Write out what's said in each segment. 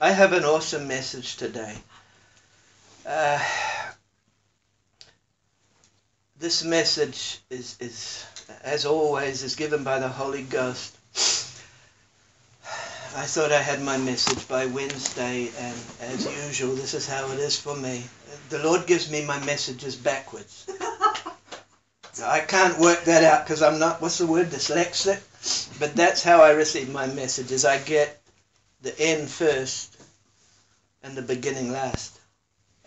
I have an awesome message today. Uh, this message is, is, as always, is given by the Holy Ghost. I thought I had my message by Wednesday, and as usual, this is how it is for me. The Lord gives me my messages backwards. I can't work that out because I'm not, what's the word, dyslexic? But that's how I receive my messages. I get the end first and the beginning last.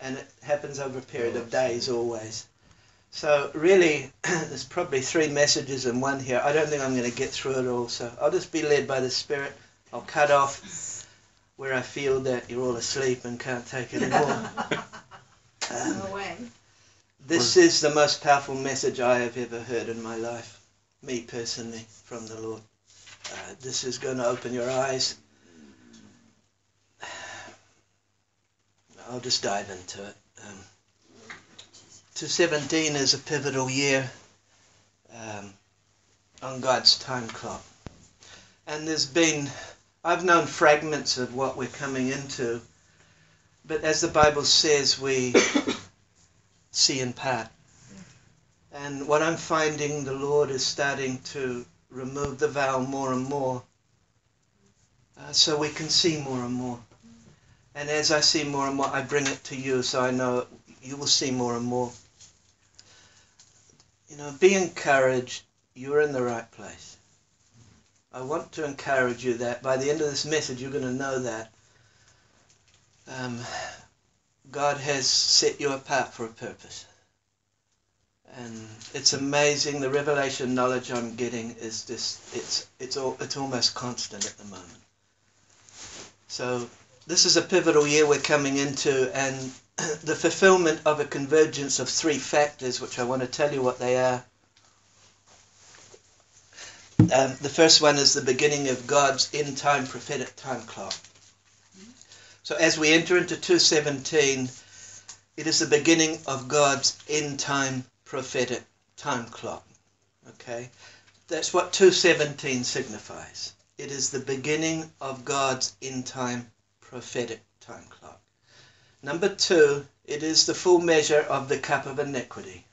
And it happens over a period of days always. So really, there's probably three messages in one here. I don't think I'm going to get through it all. So I'll just be led by the Spirit. I'll cut off where I feel that you're all asleep and can't take it anymore. Um, No way. this is the most powerful message I have ever heard in my life, me personally, from the Lord. Uh, this is going to open your eyes. I'll just dive into it. Um, 217 is a pivotal year um, on God's time clock. And there's been, I've known fragments of what we're coming into, but as the Bible says, we see in part. And what I'm finding, the Lord is starting to remove the veil more and more uh, so we can see more and more. And as I see more and more, I bring it to you so I know you will see more and more. You know, be encouraged. You're in the right place. I want to encourage you that by the end of this message, you're going to know that um, God has set you apart for a purpose. And it's amazing the revelation knowledge I'm getting is just it's it's all it's almost constant at the moment. So this is a pivotal year we're coming into and the fulfillment of a convergence of three factors which I want to tell you what they are. Um, the first one is the beginning of God's end time prophetic time clock. So as we enter into 217, it is the beginning of God's end time prophetic time clock. Okay? That's what 217 signifies. It is the beginning of God's end time prophetic time clock. Number two, it is the full measure of the cup of iniquity.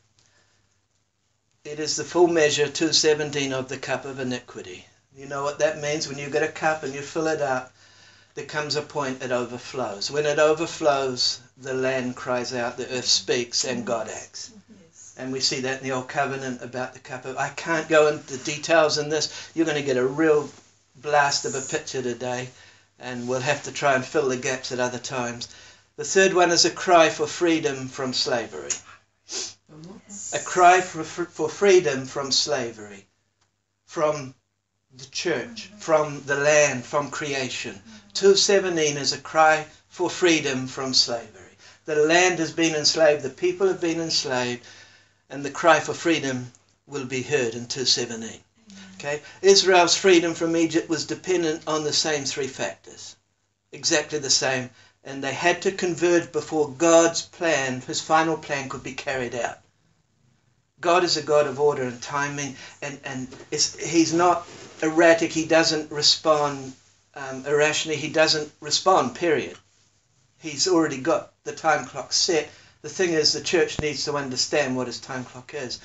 It is the full measure, 217, of the cup of iniquity. You know what that means? When you get a cup and you fill it up, there comes a point it overflows. When it overflows, the land cries out, the earth speaks, and God acts. Yes. And we see that in the Old Covenant about the cup of. I can't go into details in this. You're going to get a real blast of a picture today, and we'll have to try and fill the gaps at other times. The third one is a cry for freedom from slavery. A cry for, for freedom from slavery, from the church, from the land, from creation. 217 is a cry for freedom from slavery. The land has been enslaved, the people have been enslaved, and the cry for freedom will be heard in 217. Okay? Israel's freedom from Egypt was dependent on the same three factors. Exactly the same. And they had to converge before God's plan, his final plan, could be carried out. God is a God of order and timing, and, and he's not erratic. He doesn't respond um, irrationally. He doesn't respond, period. He's already got the time clock set. The thing is, the church needs to understand what his time clock is.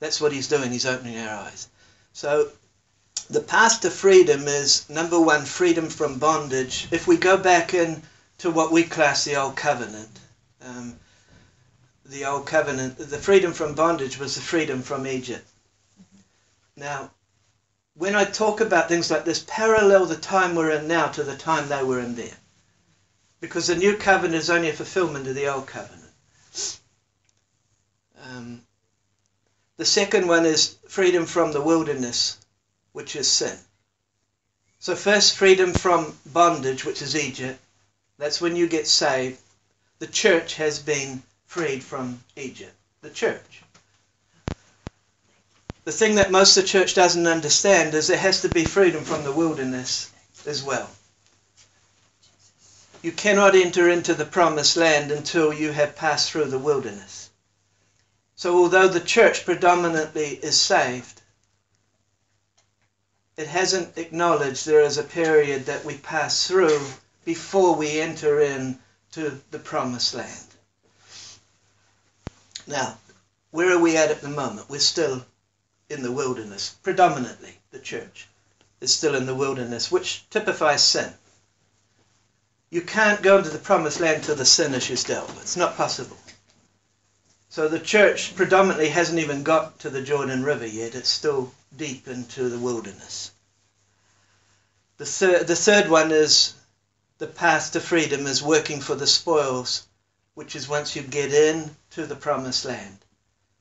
That's what he's doing. He's opening our eyes. So, the path to freedom is number one, freedom from bondage. If we go back in to what we class the Old Covenant, um, the Old Covenant, the freedom from bondage was the freedom from Egypt. Now, when I talk about things like this, parallel the time we're in now to the time they were in there. Because the New Covenant is only a fulfillment of the Old Covenant. Um, the second one is freedom from the wilderness, which is sin. So, first, freedom from bondage, which is Egypt. That's when you get saved. The church has been freed from Egypt. The church. The thing that most of the church doesn't understand is there has to be freedom from the wilderness as well. You cannot enter into the promised land until you have passed through the wilderness. So, although the church predominantly is saved, it hasn't acknowledged there is a period that we pass through before we enter in to the promised land. Now, where are we at at the moment? We're still in the wilderness, predominantly the church is still in the wilderness, which typifies sin. You can't go into the promised land till the sin issue's dealt with. It's not possible. So the church predominantly hasn't even got to the Jordan River yet. It's still deep into the wilderness. The, thir- the third one is the path to freedom is working for the spoils, which is once you get in to the promised land.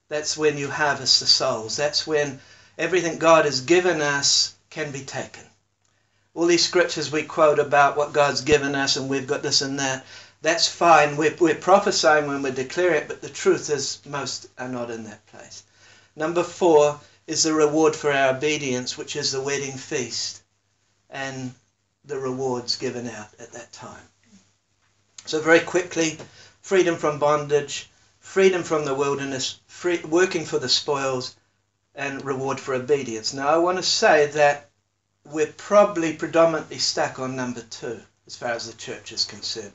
That's when you harvest the souls. That's when everything God has given us can be taken. All these scriptures we quote about what God's given us and we've got this and that, that's fine. We're, we're prophesying when we declare it, but the truth is most are not in that place. Number four is the reward for our obedience, which is the wedding feast and the rewards given out at that time. So, very quickly, freedom from bondage, freedom from the wilderness, free, working for the spoils, and reward for obedience. Now, I want to say that we're probably predominantly stuck on number two as far as the church is concerned.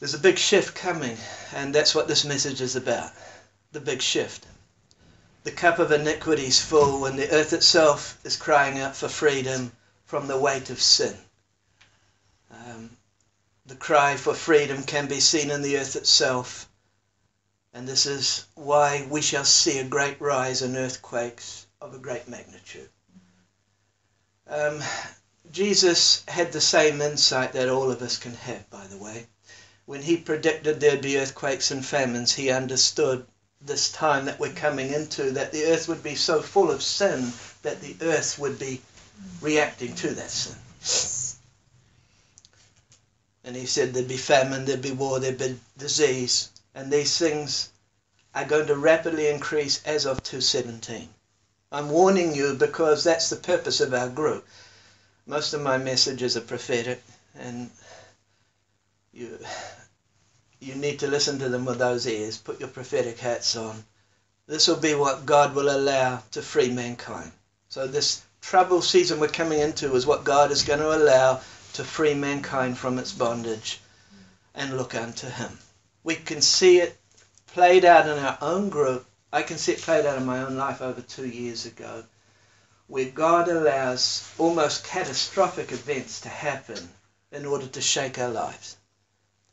There's a big shift coming, and that's what this message is about the big shift. The cup of iniquity is full and the earth itself is crying out for freedom from the weight of sin. Um, the cry for freedom can be seen in the earth itself, and this is why we shall see a great rise in earthquakes of a great magnitude. Um, Jesus had the same insight that all of us can have, by the way. When he predicted there'd be earthquakes and famines, he understood this time that we're coming into, that the earth would be so full of sin that the earth would be reacting to that sin. And he said there'd be famine, there'd be war, there'd be disease, and these things are going to rapidly increase as of 217. I'm warning you because that's the purpose of our group. Most of my messages are prophetic, and you you need to listen to them with those ears. Put your prophetic hats on. This will be what God will allow to free mankind. So this trouble season we're coming into is what God is going to allow to free mankind from its bondage and look unto Him. We can see it played out in our own group. I can see it played out in my own life over two years ago, where God allows almost catastrophic events to happen in order to shake our lives.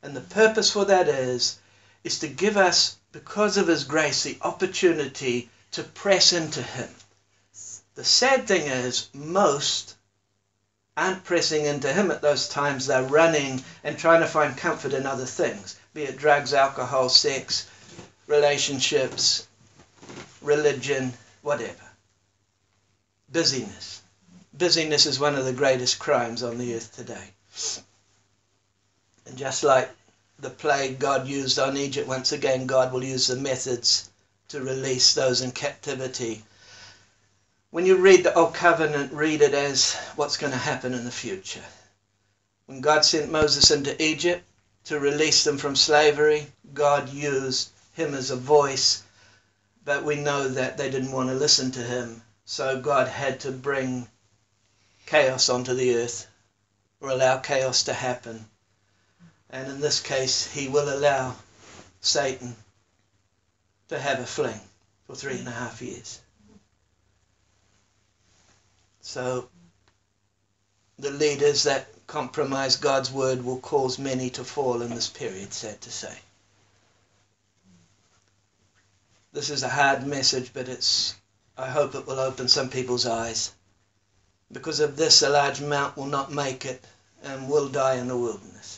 And the purpose for that is, is to give us, because of His grace, the opportunity to press into Him. The sad thing is, most aren't pressing into Him at those times. They're running and trying to find comfort in other things, be it drugs, alcohol, sex, relationships, religion, whatever. Busyness. Busyness is one of the greatest crimes on the earth today. And just like the plague God used on Egypt, once again, God will use the methods to release those in captivity. When you read the Old Covenant, read it as what's going to happen in the future. When God sent Moses into Egypt to release them from slavery, God used him as a voice, but we know that they didn't want to listen to him, so God had to bring chaos onto the earth or allow chaos to happen. And in this case, he will allow Satan to have a fling for three and a half years. So the leaders that compromise God's word will cause many to fall in this period, sad to say. This is a hard message, but it's I hope it will open some people's eyes. Because of this, a large amount will not make it and will die in the wilderness.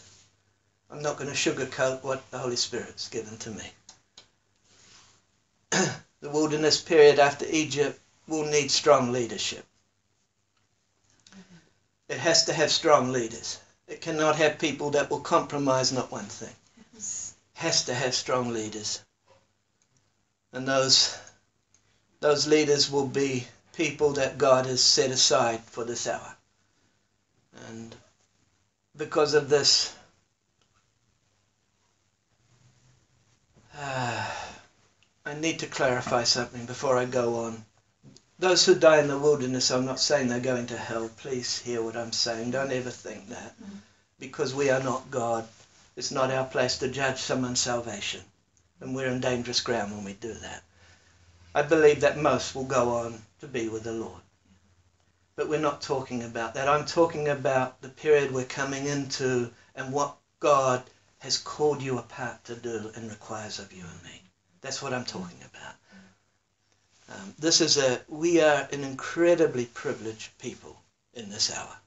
I'm not going to sugarcoat what the Holy Spirit's given to me. the wilderness period after Egypt will need strong leadership. Mm-hmm. It has to have strong leaders. It cannot have people that will compromise not one thing. It has to have strong leaders. And those those leaders will be people that God has set aside for this hour. And because of this I need to clarify something before I go on. Those who die in the wilderness, I'm not saying they're going to hell. Please hear what I'm saying. Don't ever think that. Mm-hmm. because we are not God. It's not our place to judge someone's salvation. And we're in dangerous ground when we do that. I believe that most will go on to be with the Lord. But we're not talking about that. I'm talking about the period we're coming into and what God has called you apart to do and requires of you and me. That's what I'm talking about. Um, this is a, we are an incredibly privileged people in this hour.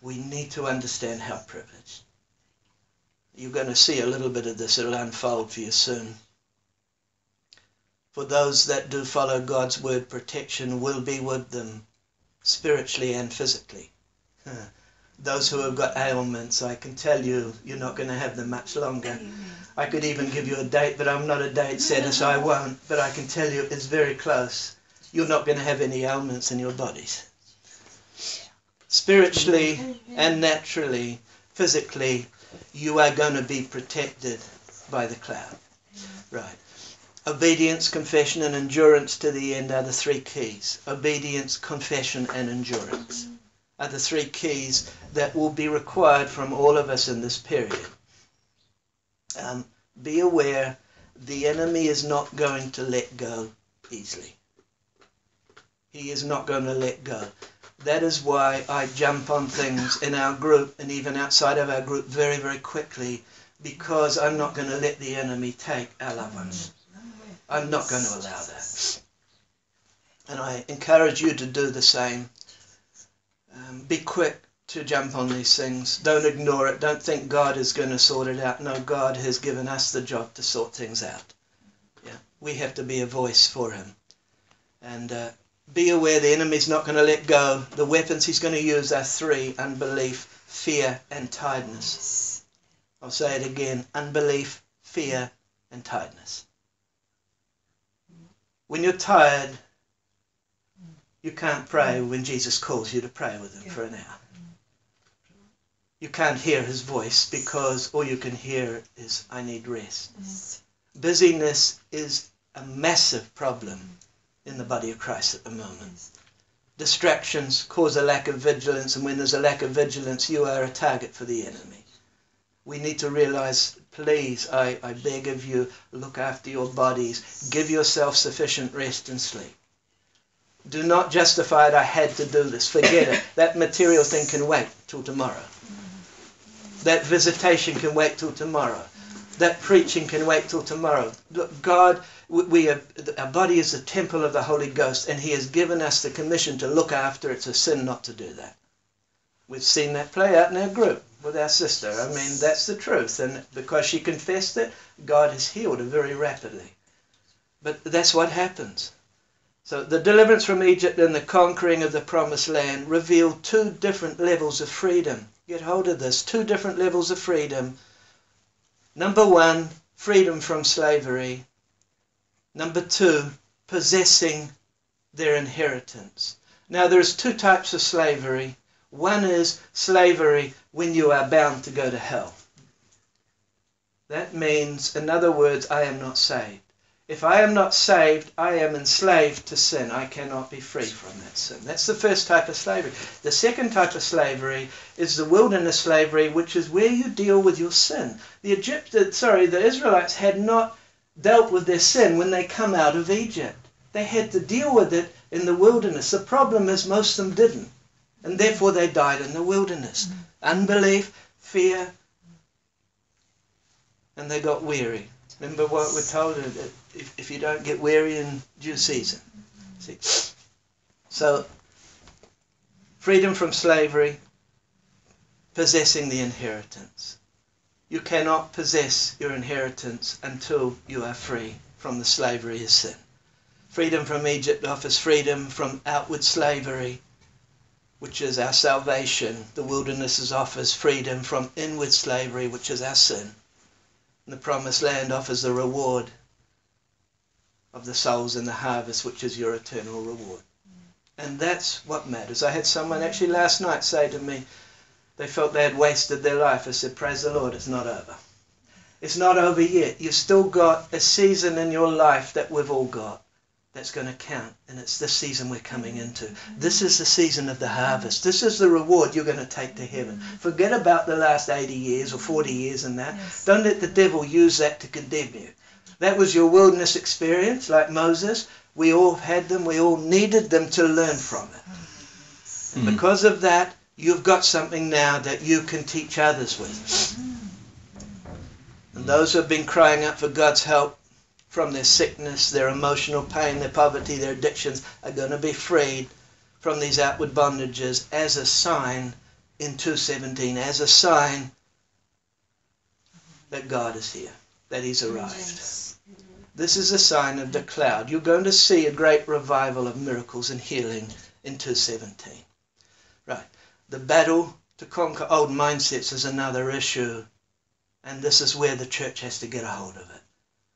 We need to understand how privileged. You're going to see a little bit of this. It'll unfold for you soon. For those that do follow God's word, protection will be with them spiritually and physically. Those who have got ailments, I can tell you, you're not going to have them much longer. I could even give you a date, but I'm not a date setter, so I won't. But I can tell you it's very close. You're not going to have any ailments in your bodies. Spiritually and naturally, physically, you are going to be protected by the cloud. Right. Obedience, confession, and endurance to the end are the three keys. Obedience, confession, and endurance are the three keys that will be required from all of us in this period. Um, be aware the enemy is not going to let go easily. He is not going to let go. That is why I jump on things in our group and even outside of our group very, very quickly because I'm not going to let the enemy take our loved ones. I'm not going to allow that. And I encourage you to do the same. Um, be quick to jump on these things. Don't ignore it. Don't think God is going to sort it out. No, God has given us the job to sort things out. Yeah, we have to be a voice for Him. And uh, be aware the enemy's not going to let go. The weapons he's going to use are three unbelief, fear, and tiredness. I'll say it again unbelief, fear, and tiredness. When you're tired, you can't pray mm. when Jesus calls you to pray with him for an hour. Mm. You can't hear his voice because all you can hear is, I need rest. Mm. Busyness is a massive problem in the body of Christ at the moment. Distractions cause a lack of vigilance, and when there's a lack of vigilance, you are a target for the enemy. We need to realize, please, I, I beg of you, look after your bodies. Give yourself sufficient rest and sleep. Do not justify it, I had to do this. Forget it. That material thing can wait till tomorrow. That visitation can wait till tomorrow. That preaching can wait till tomorrow. God, we are, our body is the temple of the Holy Ghost, and He has given us the commission to look after it. It's a sin not to do that. We've seen that play out in our group with our sister. I mean, that's the truth. And because she confessed it, God has healed her very rapidly. But that's what happens. So the deliverance from Egypt and the conquering of the promised land reveal two different levels of freedom. Get hold of this. Two different levels of freedom. Number one, freedom from slavery. Number two, possessing their inheritance. Now there's two types of slavery. One is slavery when you are bound to go to hell. That means, in other words, I am not saved. If I am not saved, I am enslaved to sin. I cannot be free from that sin. That's the first type of slavery. The second type of slavery is the wilderness slavery, which is where you deal with your sin. The Egypt, sorry, the Israelites had not dealt with their sin when they come out of Egypt. They had to deal with it in the wilderness. The problem is most of them didn't. And therefore they died in the wilderness. Mm-hmm. Unbelief, fear, and they got weary. Remember what we're told? If, if you don't get weary in due season. See? So, freedom from slavery, possessing the inheritance. You cannot possess your inheritance until you are free from the slavery of sin. Freedom from Egypt offers freedom from outward slavery, which is our salvation. The wilderness offers freedom from inward slavery, which is our sin. And the promised land offers the reward of the souls in the harvest, which is your eternal reward. And that's what matters. I had someone actually last night say to me, they felt they had wasted their life. I said, Praise the Lord, it's not over. It's not over yet. You've still got a season in your life that we've all got. that's going to count. And it's this season we're coming into. This is the season of the harvest. This is the reward you're going to take to heaven. Forget about the last 80 years or 40 years and that. Yes. Don't let the devil use that to condemn you. That was your wilderness experience, like Moses. We all had them. We all needed them to learn from it. And mm-hmm. because of that, you've got something now that you can teach others with. And those who have been crying out for God's help from their sickness, their emotional pain, their poverty, their addictions are going to be freed from these outward bondages as a sign in 217, as a sign that God is here, that He's arrived. This is a sign of the cloud. You're going to see a great revival of miracles and healing in 217. Right. The battle to conquer old mindsets is another issue. And this is where the church has to get a hold of it.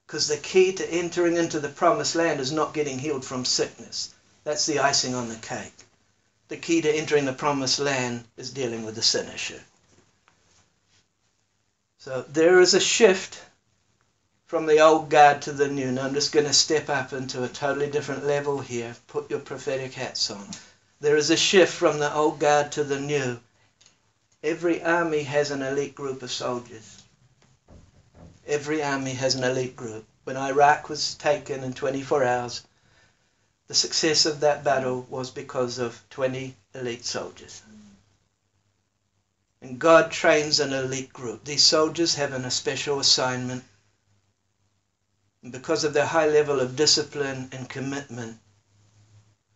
Because the key to entering into the promised land is not getting healed from sickness. That's the icing on the cake. The key to entering the promised land is dealing with the sin issue. So there is a shift from the old guard to the new. Now I'm just going to step up into a totally different level here. Put your prophetic hats on. There is a shift from the old guard to the new. Every army has an elite group of soldiers. Every army has an elite group. When Iraq was taken in 24 hours, the success of that battle was because of 20 elite soldiers. And God trains an elite group. These soldiers have a special assignment. Because of their high level of discipline and commitment,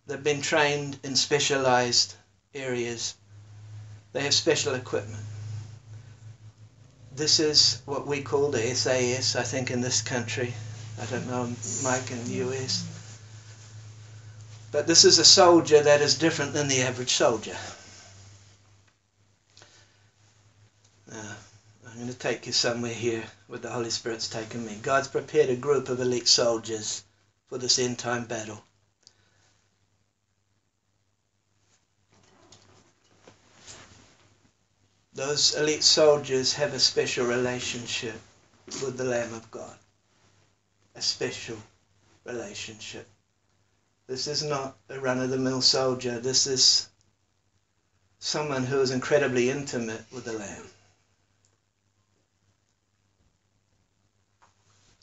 they've been trained in specialized areas. They have special equipment this is what we call the SAS, I think, in this country. I don't know, Mike, in the US. But this is a soldier that is different than the average soldier. Now, I'm going to take you somewhere here where the Holy Spirit's taken me. God's prepared a group of elite soldiers for this end time battle. Those elite soldiers have a special relationship with the Lamb of God. A special relationship. This is not a run of the mill soldier. This is someone who is incredibly intimate with the Lamb.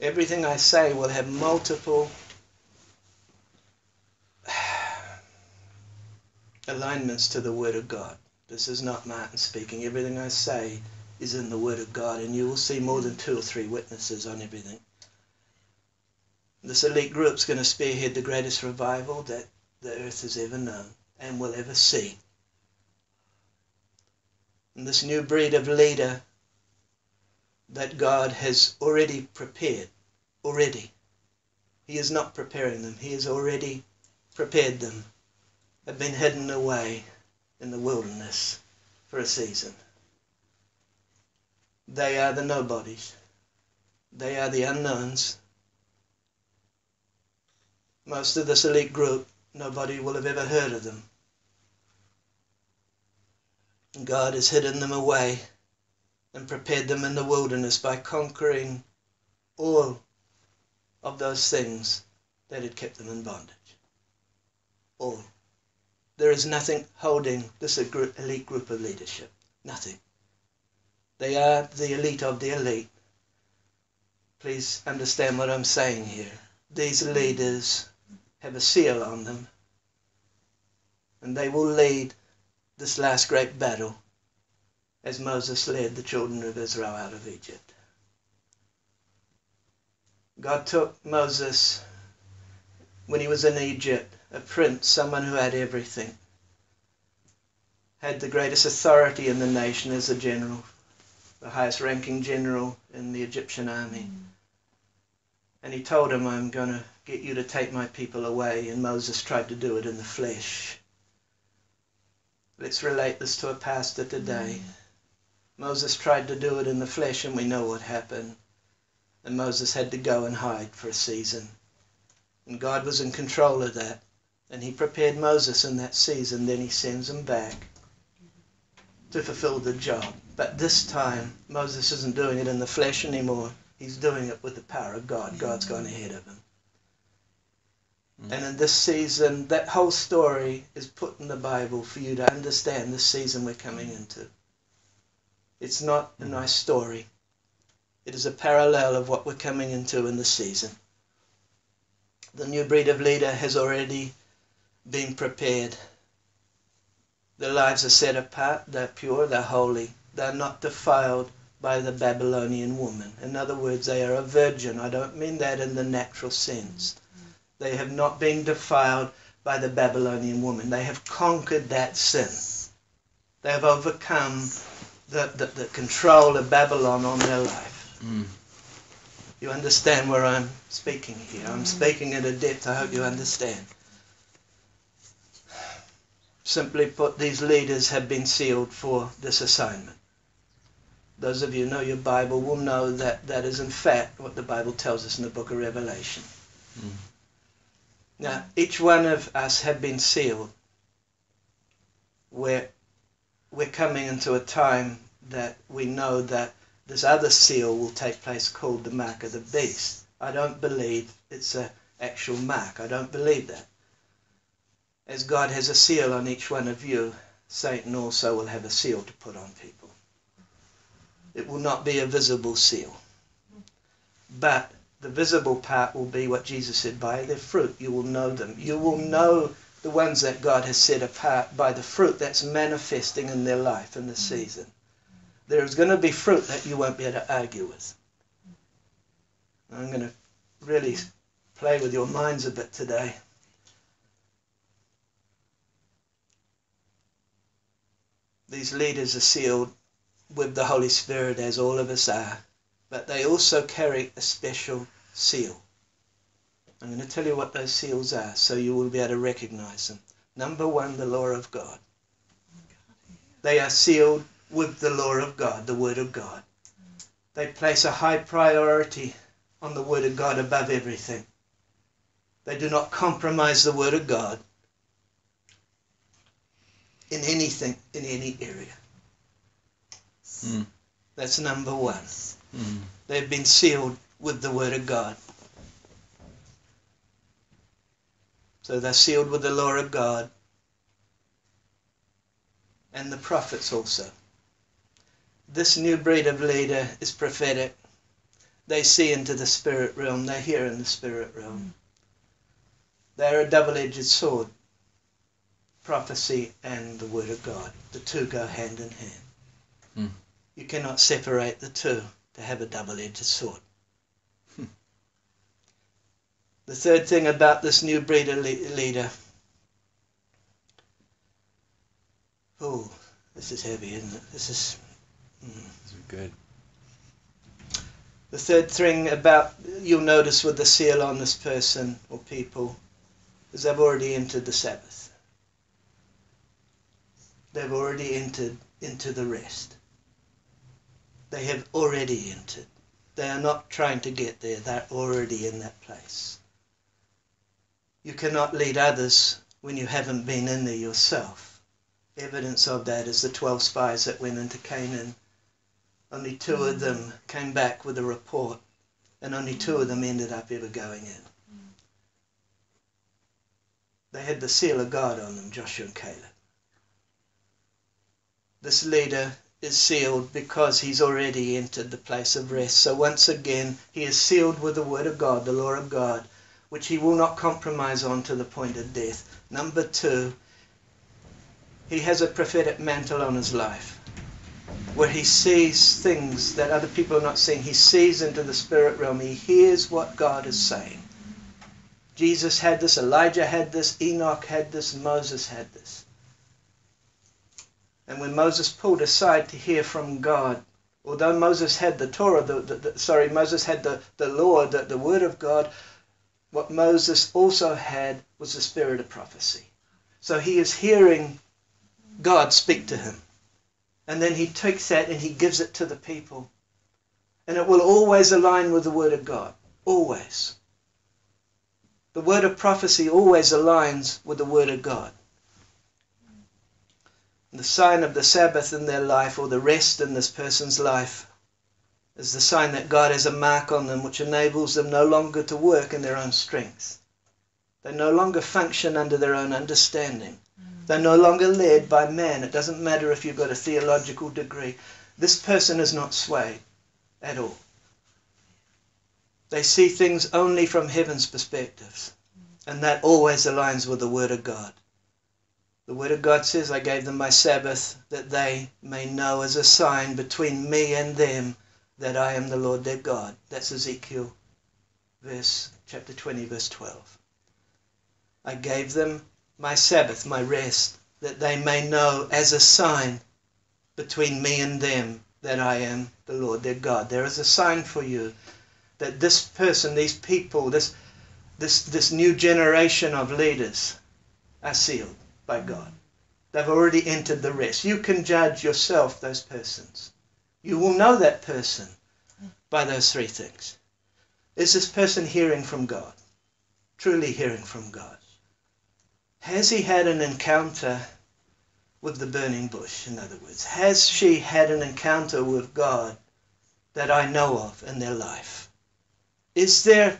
Everything I say will have multiple alignments to the Word of God. This is not Martin speaking. Everything I say is in the Word of God, and you will see more than two or three witnesses on everything. This elite group is going to spearhead the greatest revival that the earth has ever known and will ever see. And this new breed of leader that God has already prepared, already. He is not preparing them. He has already prepared them, have been hidden away in the wilderness for a season. They are the nobodies. They are the unknowns. Most of this elite group, nobody will have ever heard of them. God has hidden them away and prepared them in the wilderness by conquering all of those things that had kept them in bondage. All. There is nothing holding this elite group of leadership. Nothing. They are the elite of the elite. Please understand what I'm saying here. These leaders have a seal on them, and they will lead this last great battle as Moses led the children of Israel out of Egypt. God took Moses when he was in Egypt a prince, someone who had everything, had the greatest authority in the nation as a general, the highest ranking general in the Egyptian army. Mm. And he told him, I'm going to get you to take my people away. And Moses tried to do it in the flesh. Let's relate this to a pastor today. Mm. Moses tried to do it in the flesh, and we know what happened. And Moses had to go and hide for a season. And God was in control of that. And he prepared Moses in that season. Then he sends him back to fulfill the job. But this time, Moses isn't doing it in the flesh anymore. He's doing it with the power of God. God's gone ahead of him. Mm. And in this season, that whole story is put in the Bible for you to understand the season we're coming into. It's not a nice story. It is a parallel of what we're coming into in the season. The new breed of leader has already been prepared. Their lives are set apart, they're pure, they're holy, they're not defiled by the Babylonian woman. In other words, they are a virgin. I don't mean that in the natural sense. They have not been defiled by the Babylonian woman. They have conquered that sin. They have overcome the, the, the control of Babylon on their life. Mm. You understand where I'm speaking here. I'm speaking at a depth I hope you understand. Simply put, these leaders have been sealed for this assignment. Those of you who know your Bible will know that that is in fact what the Bible tells us in the book of Revelation. Mm. Now, each one of us have been sealed. We're, we're coming into a time that we know that this other seal will take place called the mark of the beast. I don't believe it's an actual mark. I don't believe that. As God has a seal on each one of you, Satan also will have a seal to put on people. It will not be a visible seal. But the visible part will be what Jesus said, by their fruit you will know them. You will know the ones that God has set apart by the fruit that's manifesting in their life in the mm. season. There's going to be fruit that you won't be able to argue with. I'm going to really play with your minds a bit today. These leaders are sealed with the Holy Spirit, as all of us are but they also carry a special seal. I'm going to tell you what those seals are so you will be able to recognize them. Number one, the law of God. They are sealed with the law of God, the Word of God. They place a high priority on the Word of God above everything. They do not compromise the Word of God in anything, in any area. Mm. That's number one. Mm. They've been sealed with the Word of God. So they're sealed with the law of God and the prophets also. This new breed of leader is prophetic. They see into the spirit realm, they hear in the spirit realm. They're a double edged sword prophecy and the Word of God. The two go hand in hand. Mm. You cannot separate the two to have a double-edged sword. Hmm. The third thing about this new breed of le- leader. Oh, this is heavy, isn't it? This is. Mm. This is good. The third thing about you'll notice with the seal on this person or people is they've already entered the Sabbath. They've already entered into the rest. They have already entered. They are not trying to get there, they're already in that place. You cannot lead others when you haven't been in there yourself. Evidence of that is the 12 spies that went into Canaan. Only two of mm. them came back with a report, and only two of them ended up ever going in. They had the seal of God on them, Joshua and Caleb. This leader is sealed because he's already entered the place of rest. So once again, he is sealed with the word of God, the law of God, which he will not compromise on to the point of death. Number two, he has a prophetic mantle on his life where he sees things that other people are not seeing. He sees into the spirit realm. He hears what God is saying. Jesus had this, Elijah had this, Enoch had this, Moses had this. And when Moses pulled aside to hear from God, although Moses had the Torah, the, the, the, sorry, Moses had the, the law, the, the word of God, what Moses also had was the spirit of prophecy. So he is hearing God speak to him. And then he takes that and he gives it to the people. And it will always align with the word of God. Always. The word of prophecy always aligns with the word of God the sign of the Sabbath in their life or the rest in this person's life is the sign that God has a mark on them which enables them no longer to work in their own strength. They no longer function under their own understanding. They're no longer led by man. It doesn't matter if you've got a theological degree. This person is not swayed at all. They see things only from heaven's perspectives. And that always aligns with the Word of God. The Word of God says, I gave them my Sabbath that they may know as a sign between me and them that I am the Lord their God. That's Ezekiel verse chapter 20 verse 12. I gave them my Sabbath, my rest, that they may know as a sign between me and them that I am the Lord their God. There is a sign for you that this person, these people, this this this new generation of leaders are sealed by God. They've already entered the rest. You can judge yourself those persons. You will know that person by those three things. Is this person hearing from God? Truly hearing from God? Has he had an encounter with the burning bush, in other words? Has she had an encounter with God that I know of in their life? Is there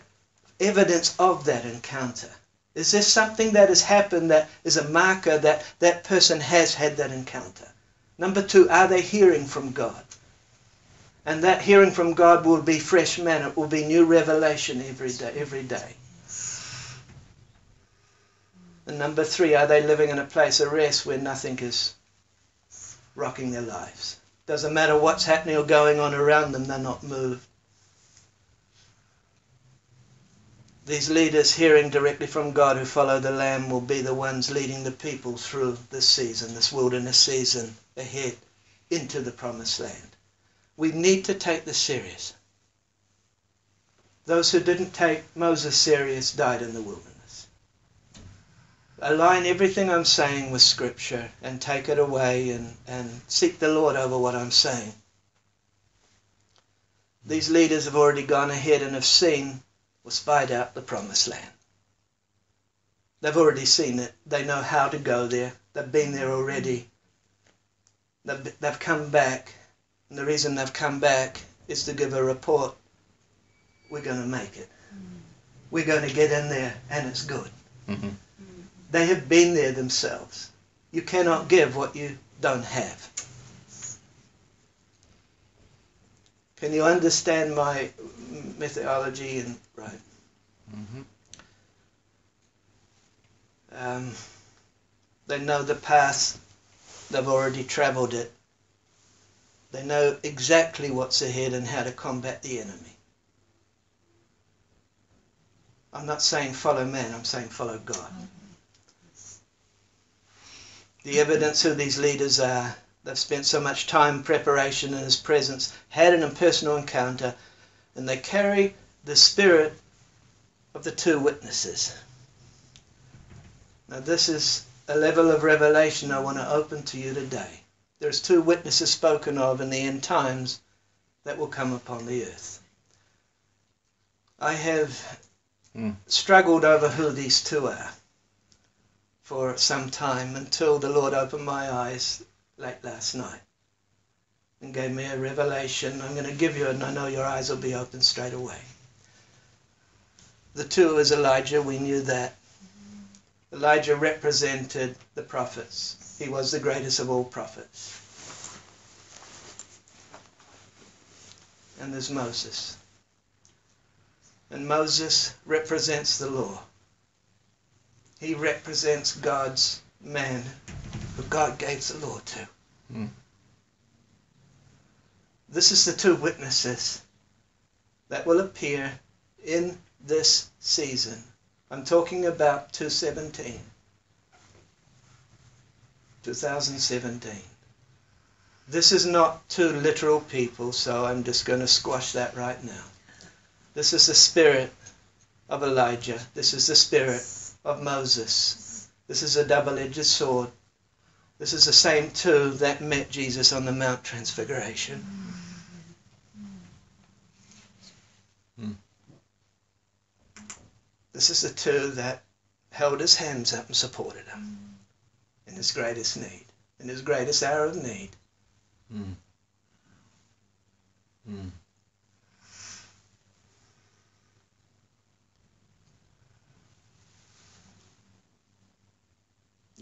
evidence of that encounter? Is there something that has happened that is a marker that that person has had that encounter? Number two, are they hearing from God? And that hearing from God will be fresh manna, it will be new revelation every day, every day. And number three, are they living in a place of rest where nothing is rocking their lives? Doesn't matter what's happening or going on around them, they're not moved. These leaders hearing directly from God who follow the Lamb will be the ones leading the people through this season, this wilderness season ahead into the promised land. We need to take this serious. Those who didn't take Moses serious died in the wilderness. Align everything I'm saying with Scripture and take it away and, and seek the Lord over what I'm saying. These leaders have already gone ahead and have seen or spied out the promised land. They've already seen it. They know how to go there. They've been there already. They've, they've come back. And the reason they've come back is to give a report. We're going to make it. We're going to get in there and it's good. Mm-hmm. They have been there themselves. You cannot give what you don't have. Can you understand my methodology and right? Mm-hmm. Um, they know the path. They've already travelled it. They know exactly what's ahead and how to combat the enemy. I'm not saying follow man, I'm saying follow God. The evidence who these leaders are, they've spent so much time preparation in his presence, had an impersonal encounter, and they carry the spirit of the two witnesses. Now, this is a level of revelation I want to open to you today. There's two witnesses spoken of in the end times that will come upon the earth. I have Mm. struggled over who these two are for some time until the Lord opened my eyes late last night and gave me a revelation. I'm going to give you it, and I know your eyes will be open straight away. The two is Elijah, we knew that. Elijah represented the prophets, he was the greatest of all prophets. And there's Moses. And Moses represents the law. He represents God's man who God gave the law to. Mm. This is the two witnesses that will appear in this season. I'm talking about 217. 2017. This is not two literal people, so I'm just going to squash that right now. This is the spirit of Elijah. This is the spirit of Moses. This is a double-edged sword. This is the same two that met Jesus on the Mount Transfiguration. Hmm. This is the two that held his hands up and supported him in his greatest need, in his greatest hour of need. Mm. Mm.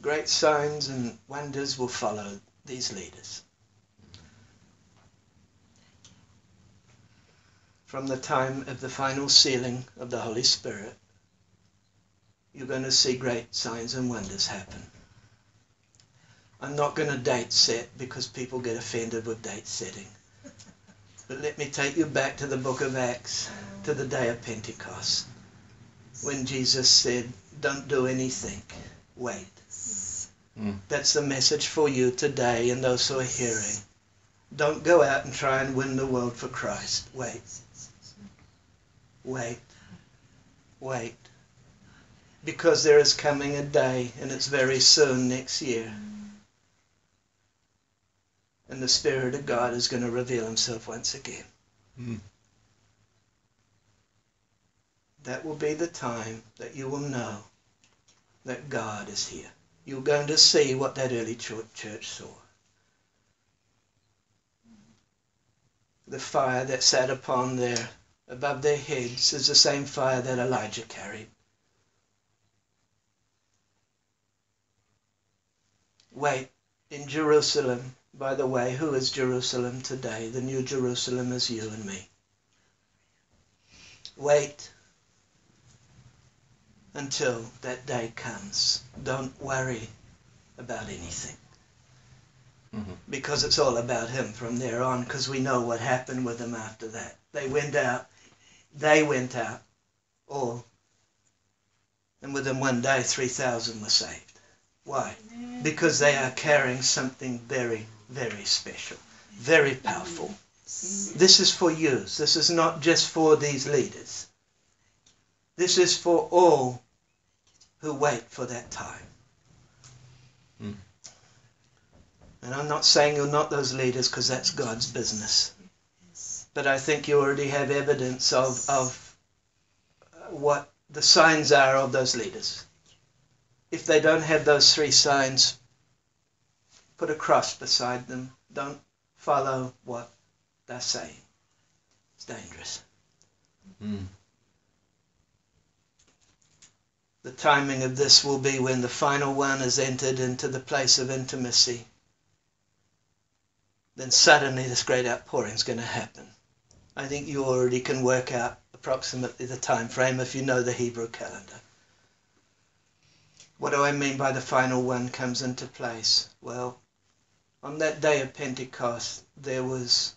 great signs and wonders will follow these leaders. From the time of the final sealing of the Holy Spirit, you're going to see great signs and wonders happen. I'm not going to date set because people get offended with date setting. But let me take you back to the book of Acts, to the day of Pentecost, when Jesus said, Don't do anything, wait. Mm. That's the message for you today and those who are hearing. Don't go out and try and win the world for Christ. Wait. Wait. Wait. Because there is coming a day, and it's very soon next year. And the Spirit of God is going to reveal Himself once again. Mm. That will be the time that you will know that God is here you're going to see what that early church saw. The fire that sat upon their above their heads is the same fire that Elijah carried. Wait, in Jerusalem, by the way, who is Jerusalem today? The new Jerusalem is you and me. Wait until that day comes. Don't worry about anything. Mm-hmm. Because it's all about him from there on, because we know what happened with them after that. They went out, they went out, all. And within one day, 3,000 were saved. Why? Because they are carrying something very, very special, very powerful. This is for you. This is not just for these leaders. This is for all who wait for that time. Mm. And I'm not saying you're not those leaders because that's God's business. But I think you already have evidence of, of what the signs are of those leaders. If they don't have those three signs, put a cross beside them. Don't follow what they're saying. It's dangerous. Mm. The timing of this will be when the final one has entered into the place of intimacy. Then suddenly this great outpouring is going to happen. I think you already can work out approximately the time frame if you know the Hebrew calendar. What do I mean by the final one comes into place? Well, on that day of Pentecost, there was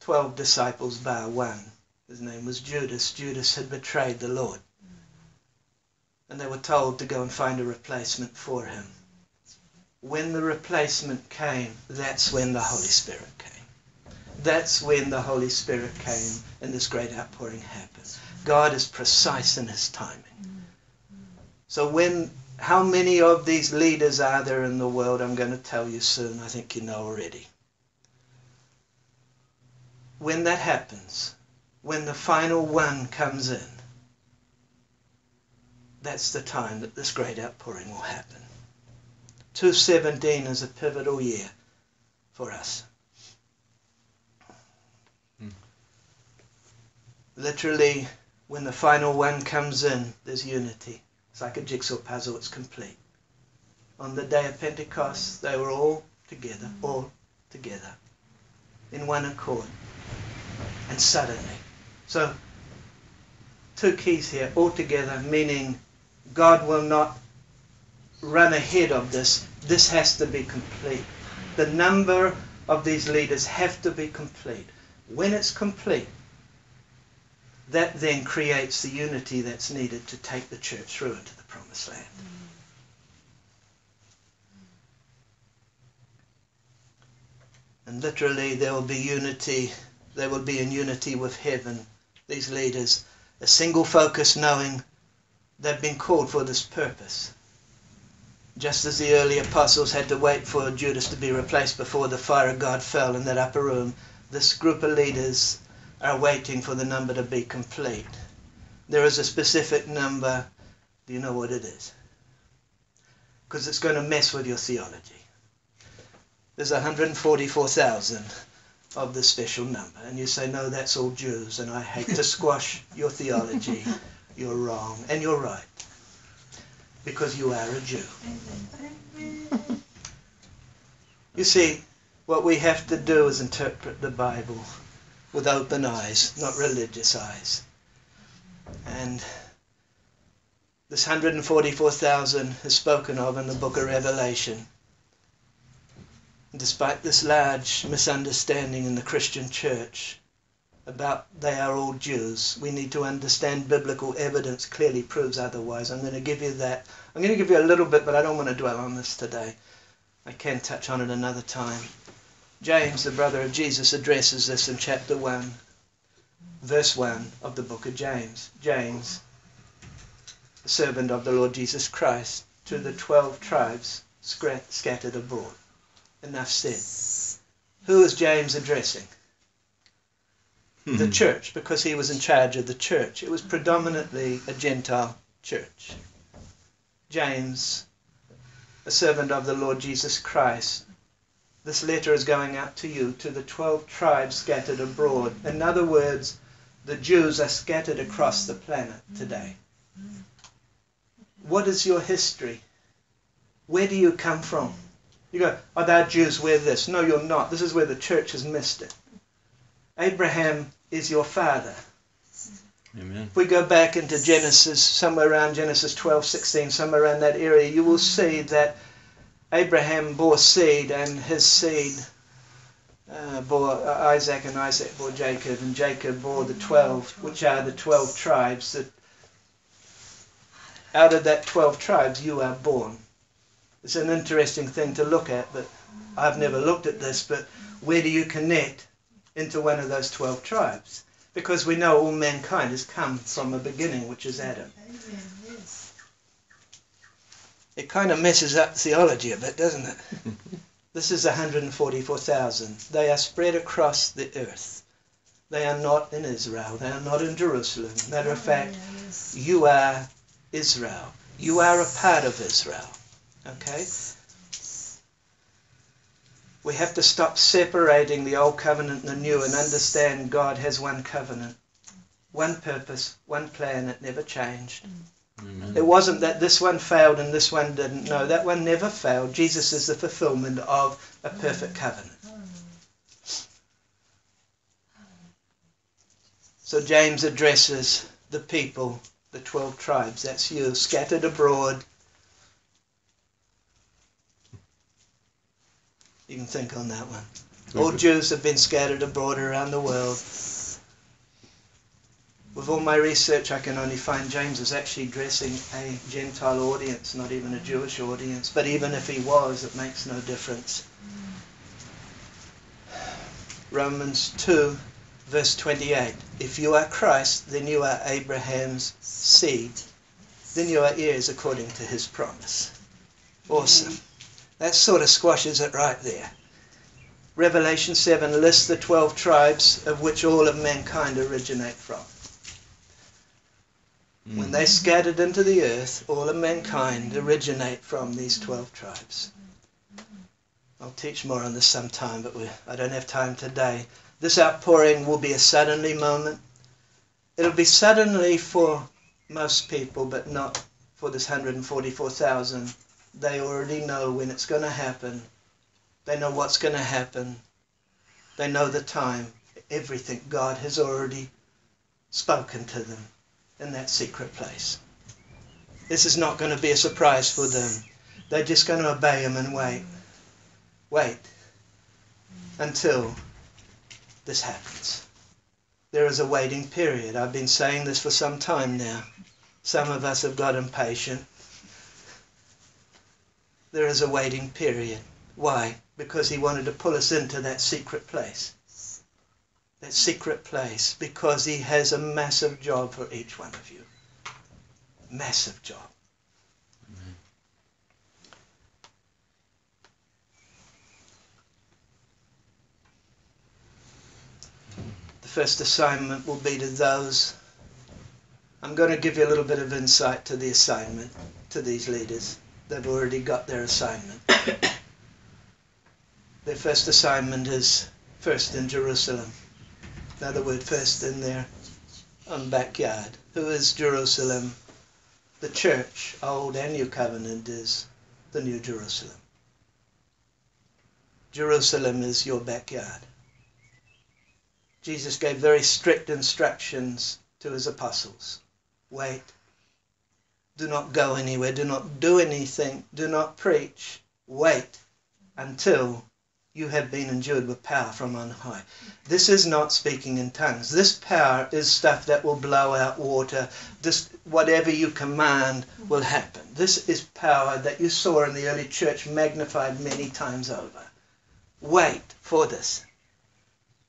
12 disciples bar one. His name was Judas. Judas had betrayed the Lord and they were told to go and find a replacement for him. When the replacement came, that's when the Holy Spirit came. That's when the Holy Spirit came and this great outpouring happened. God is precise in his timing. So when how many of these leaders are there in the world? I'm going to tell you soon. I think you know already. When that happens, when the final one comes in, that's the time that this great outpouring will happen. 217 is a pivotal year for us. Hmm. Literally, when the final one comes in, there's unity. It's like a jigsaw puzzle, it's complete. On the day of Pentecost, they were all together, all together, in one accord. And suddenly. So, two keys here, all together, meaning God will not run ahead of this. This has to be complete. The number of these leaders have to be complete. When it's complete, that then creates the unity that's needed to take the church through into the promised land. And literally, there will be unity. They will be in unity with heaven, these leaders. A single focus, knowing They've been called for this purpose. Just as the early apostles had to wait for Judas to be replaced before the fire of God fell in that upper room, this group of leaders are waiting for the number to be complete. There is a specific number. Do you know what it is? Because it's going to mess with your theology. There's 144,000 of this special number. And you say, no, that's all Jews. And I hate to squash your theology. You're wrong. And you're right. because you are a Jew. You see, what we have to do is interpret the Bible with open eyes, not religious eyes. And this 144,000 is spoken of in the book of Revelation. Despite this large misunderstanding in the Christian church about they are all Jews, we need to understand biblical evidence clearly proves otherwise. I'm going to give you that. I'm going to give you a little bit, but I don't want to dwell on this today. I can touch on it another time. James, the brother of Jesus, addresses this in chapter 1, verse 1 of the book of James. James, the servant of the Lord Jesus Christ, to the 12 tribes scattered abroad. Enough said. Who is James addressing? the hmm. church, because he was in charge of the church. It was predominantly a Gentile church. James, a servant of the Lord Jesus Christ, this letter is going out to you, to the 12 tribes scattered abroad. In other words, the Jews are scattered across the planet today. What is your history? Where do you come from? You go, oh, they're Jews, we're this. No, you're not. This is where the church has missed it. Abraham is your father. Amen. If we go back into Genesis, somewhere around Genesis 12, 16, somewhere around that area, you will see that Abraham bore seed, and his seed uh, bore uh, Isaac, and Isaac bore Jacob, and Jacob bore the 12, which are the 12 tribes. That out of that 12 tribes, you are born. It's an interesting thing to look at, but I've never looked at this, but where do you connect into one of those 12 tribes? Because we know all mankind has come from a beginning, which is Adam. It kind of messes up theology a bit, doesn't it? this is 144,000. They are spread across the earth. They are not in Israel. They are not in Jerusalem. Matter of fact, oh, you are Israel. You are a part of Israel. Okay? We have to stop separating the old covenant and the new and understand God has one covenant, one purpose, one plan. It never changed. Mm. Amen. It wasn't that this one failed and this one didn't. No, that one never failed. Jesus is the fulfillment of a perfect covenant. So James addresses the people, the 12 tribes. That's you, scattered abroad. You can think on that one. All Jews have been scattered abroad around the world. With all my research, I can only find James is actually addressing a Gentile audience, not even a Jewish audience. But even if he was, it makes no difference. Romans 2, verse 28. If you are Christ, then you are Abraham's seed. Then you are heirs according to his promise. Awesome. That sort of squashes it right there. Revelation 7 lists the 12 tribes of which all of mankind originate from. When they scattered into the earth, all of mankind originate from these 12 tribes. I'll teach more on this sometime, but I don't have time today. This outpouring will be a suddenly moment. It'll be suddenly for most people, but not for this 144,000. They already know when it's going to happen. They know what's going to happen. They know the time. Everything. God has already spoken to them in that secret place. This is not going to be a surprise for them. They're just going to obey him and wait. Wait until this happens. There is a waiting period. I've been saying this for some time now. Some of us have got impatient. There is a waiting period. Why? Because he wanted to pull us into that secret place secret place because he has a massive job for each one of you. Massive job. The first assignment will be to those. I'm going to give you a little bit of insight to the assignment to these leaders. They've already got their assignment. their first assignment is first in Jerusalem. Another word, first in their own backyard. Who is Jerusalem? the church, Old and New Covenant, is the New Jerusalem. Jerusalem is your backyard. Jesus gave very strict instructions to his apostles. Wait. Do not go anywhere. Do not do anything. Do not preach. Wait until you have been endued with power from on high. This is not speaking in tongues. This power is stuff that will blow out water. This, whatever you command will happen. This is power that you saw in the early church magnified many times over. Wait for this.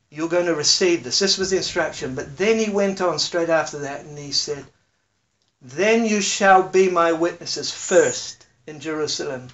You're going to receive this. This was the instruction. But then he went on straight after that and he said, Then you shall be my witnesses first in Jerusalem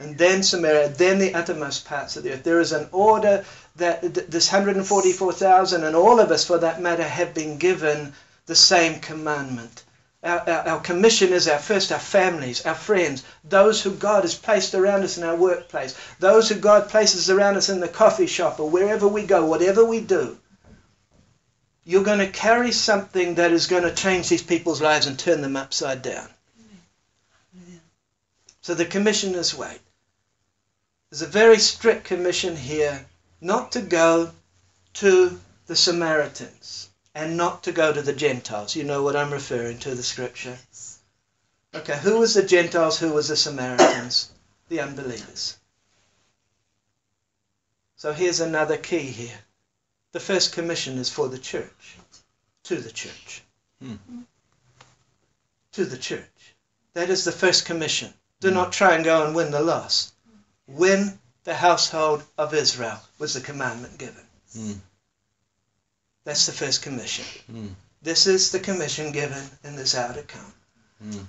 and then Samaria, then the uttermost parts of the earth. There is an order that this 144,000 and all of us, for that matter, have been given the same commandment. Our, our, our, commission is our first, our families, our friends, those who God has placed around us in our workplace, those who God places around us in the coffee shop or wherever we go, whatever we do. You're going to carry something that is going to change these people's lives and turn them upside down. So the commission is wait. There's a very strict commission here not to go to the Samaritans and not to go to the Gentiles. You know what I'm referring to, the scripture. Okay, who was the Gentiles? Who was the Samaritans? The unbelievers. So here's another key here. The first commission is for the church, to the church. Hmm. To the church. That is the first commission. Do not try and go and win the lost win the household of Israel was the commandment given. Mm. That's the first commission. Mm. This is the commission given in this hour to come. Mm.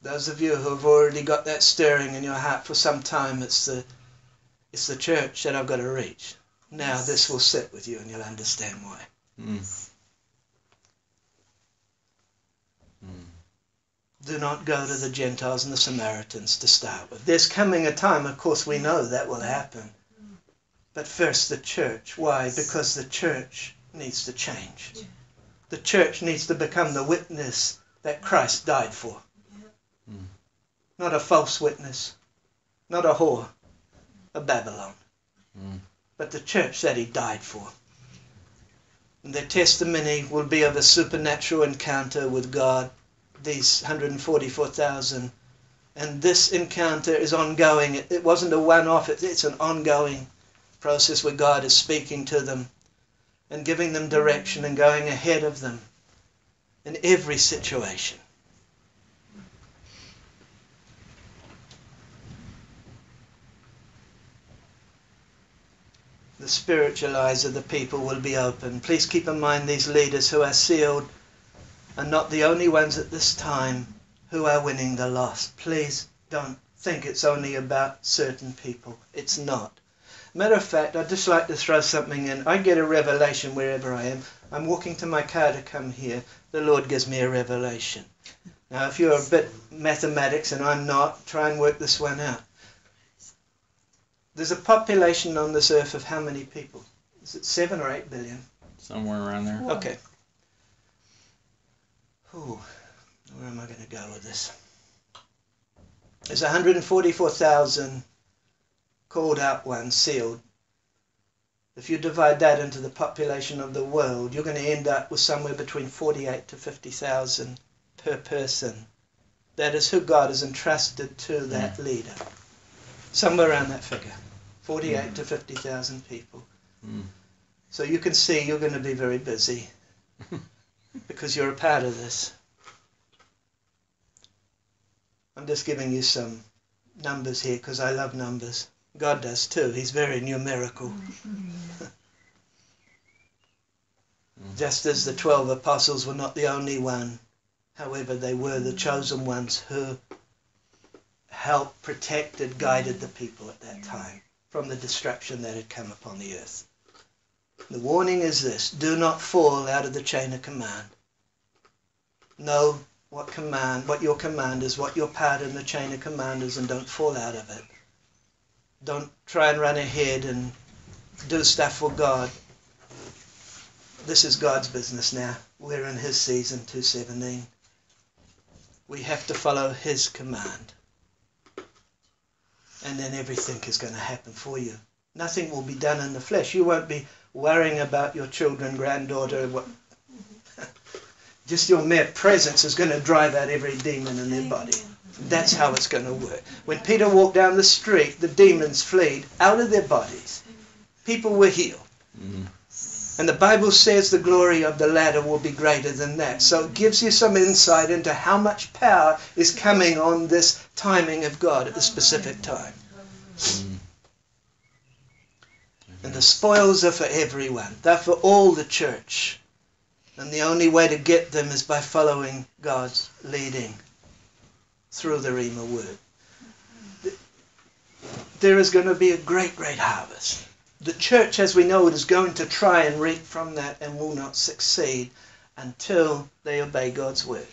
Those of you who have already got that stirring in your heart for some time, it's the it's the church that I've got to reach. Now this will sit with you and you'll understand why. Mm. Do not go to the Gentiles and the Samaritans to start with. There's coming a time, of course, we know that will happen. But first, the church. Why? Because the church needs to change. The church needs to become the witness that Christ died for. Not a false witness, not a whore, a Babylon, but the church that he died for. And their testimony will be of a supernatural encounter with God these 144,000. And this encounter is ongoing. It, it wasn't a one off, it, it's an ongoing process where God is speaking to them and giving them direction and going ahead of them in every situation. The spiritual eyes of the people will be open. Please keep in mind these leaders who are sealed and not the only ones at this time who are winning the lost. Please don't think it's only about certain people. It's not. Matter of fact, I'd just like to throw something in. I get a revelation wherever I am. I'm walking to my car to come here. The Lord gives me a revelation. Now, if you're a bit mathematics and I'm not, try and work this one out. There's a population on this earth of how many people? Is it seven or eight billion? Somewhere around there. Okay. Ooh, where am I going to go with this? There's 144,000 called out ones, sealed. If you divide that into the population of the world, you're going to end up with somewhere between 48 to 50,000 per person. That is who God has entrusted to that mm. leader. Somewhere around that figure. 48 mm. to 50,000 people. Mm. So you can see you're going to be very busy. because you're a part of this. I'm just giving you some numbers here because I love numbers. God does too. He's very numerical. Mm-hmm. just as the twelve apostles were not the only one, however, they were the chosen ones who helped, protected, guided the people at that time from the destruction that had come upon the earth. The warning is this do not fall out of the chain of command. Know what command, what your command is, what your part in the chain of command is, and don't fall out of it. Don't try and run ahead and do stuff for God. This is God's business now. We're in His season 217. We have to follow His command. And then everything is going to happen for you. Nothing will be done in the flesh. You won't be worrying about your children, granddaughter. What... Just your mere presence is going to drive out every demon in their body. That's how it's going to work. When Peter walked down the street, the demons fled out of their bodies. People were healed. Mm. And the Bible says the glory of the latter will be greater than that. So it gives you some insight into how much power is coming on this timing of God at the specific time. Mm. And the spoils are for everyone. They're for all the church. And the only way to get them is by following God's leading through the Rhema word. There is going to be a great, great harvest. The church, as we know it, is going to try and reap from that and will not succeed until they obey God's word.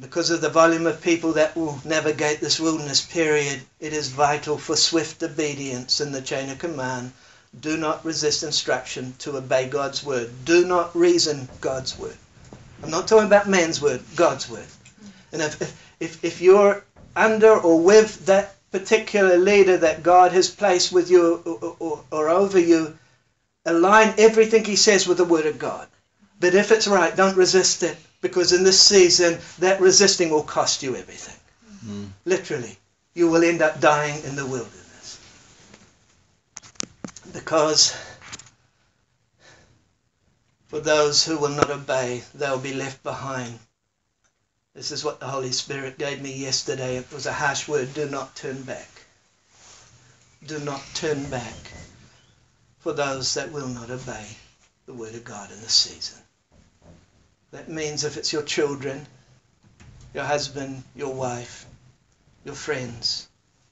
Because of the volume of people that will navigate this wilderness period, it is vital for swift obedience in the chain of command. Do not resist instruction to obey God's word. Do not reason God's word. I'm not talking about man's word, God's word. And if, if, if you're under or with that particular leader that God has placed with you or, or, or over you, align everything he says with the word of God. But if it's right, don't resist it because in this season, that resisting will cost you everything. Mm. Literally, you will end up dying in the wilderness. Because for those who will not obey, they'll be left behind. This is what the Holy Spirit gave me yesterday. It was a harsh word. Do not turn back. Do not turn back for those that will not obey the word of God in this season. That means if it's your children, your husband, your wife, your friends,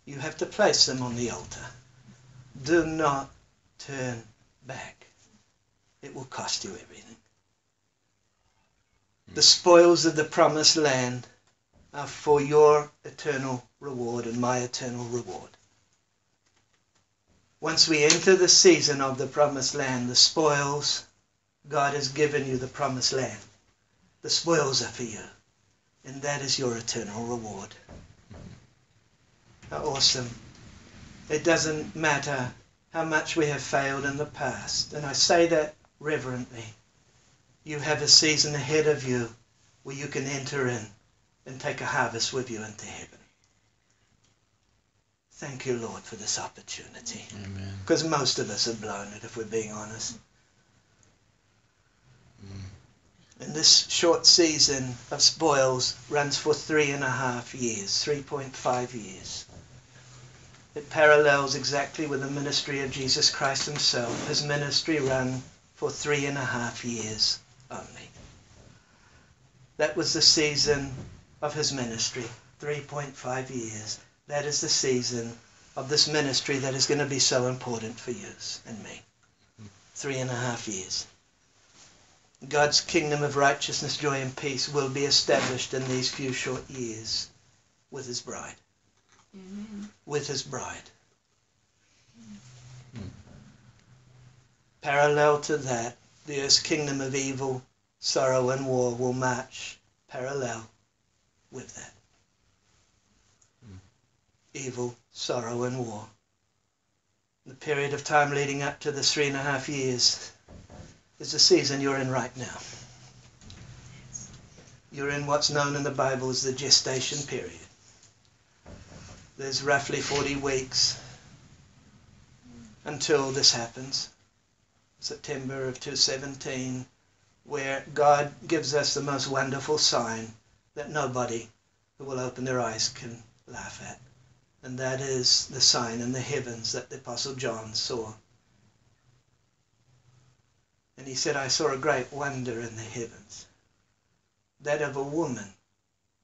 you have to place them on the altar. Do not turn back. It will cost you everything. The hmm. spoils of the promised land are for your eternal reward and my eternal reward. Once we enter the season of the promised land, the spoils, God has given you the promised land. The spoils are for you. And that is your eternal reward. How awesome. It doesn't matter how much we have failed in the past. And I say that reverently. You have a season ahead of you where you can enter in and take a harvest with you into heaven. Thank you, Lord, for this opportunity. Amen. Because most of us have blown it, if we're being honest. Mm. And this short season of spoils runs for three and a half years, 3.5 years. It parallels exactly with the ministry of Jesus Christ himself. His ministry ran for three and a half years only. That was the season of his ministry, 3.5 years. That is the season of this ministry that is going to be so important for you and me. Three and a half years. God's kingdom of righteousness, joy, and peace will be established in these few short years with his bride. Amen. With his bride. Parallel to that, the earth's kingdom of evil, sorrow, and war will march parallel with that. Evil, sorrow, and war. The period of time leading up to the three and a half years is the season you're in right now. You're in what's known in the Bible as the gestation period. There's roughly 40 weeks until this happens. September of 2017, where God gives us the most wonderful sign that nobody who will open their eyes can laugh at. And that is the sign in the heavens that the Apostle John saw. And he said, I saw a great wonder in the heavens, that of a woman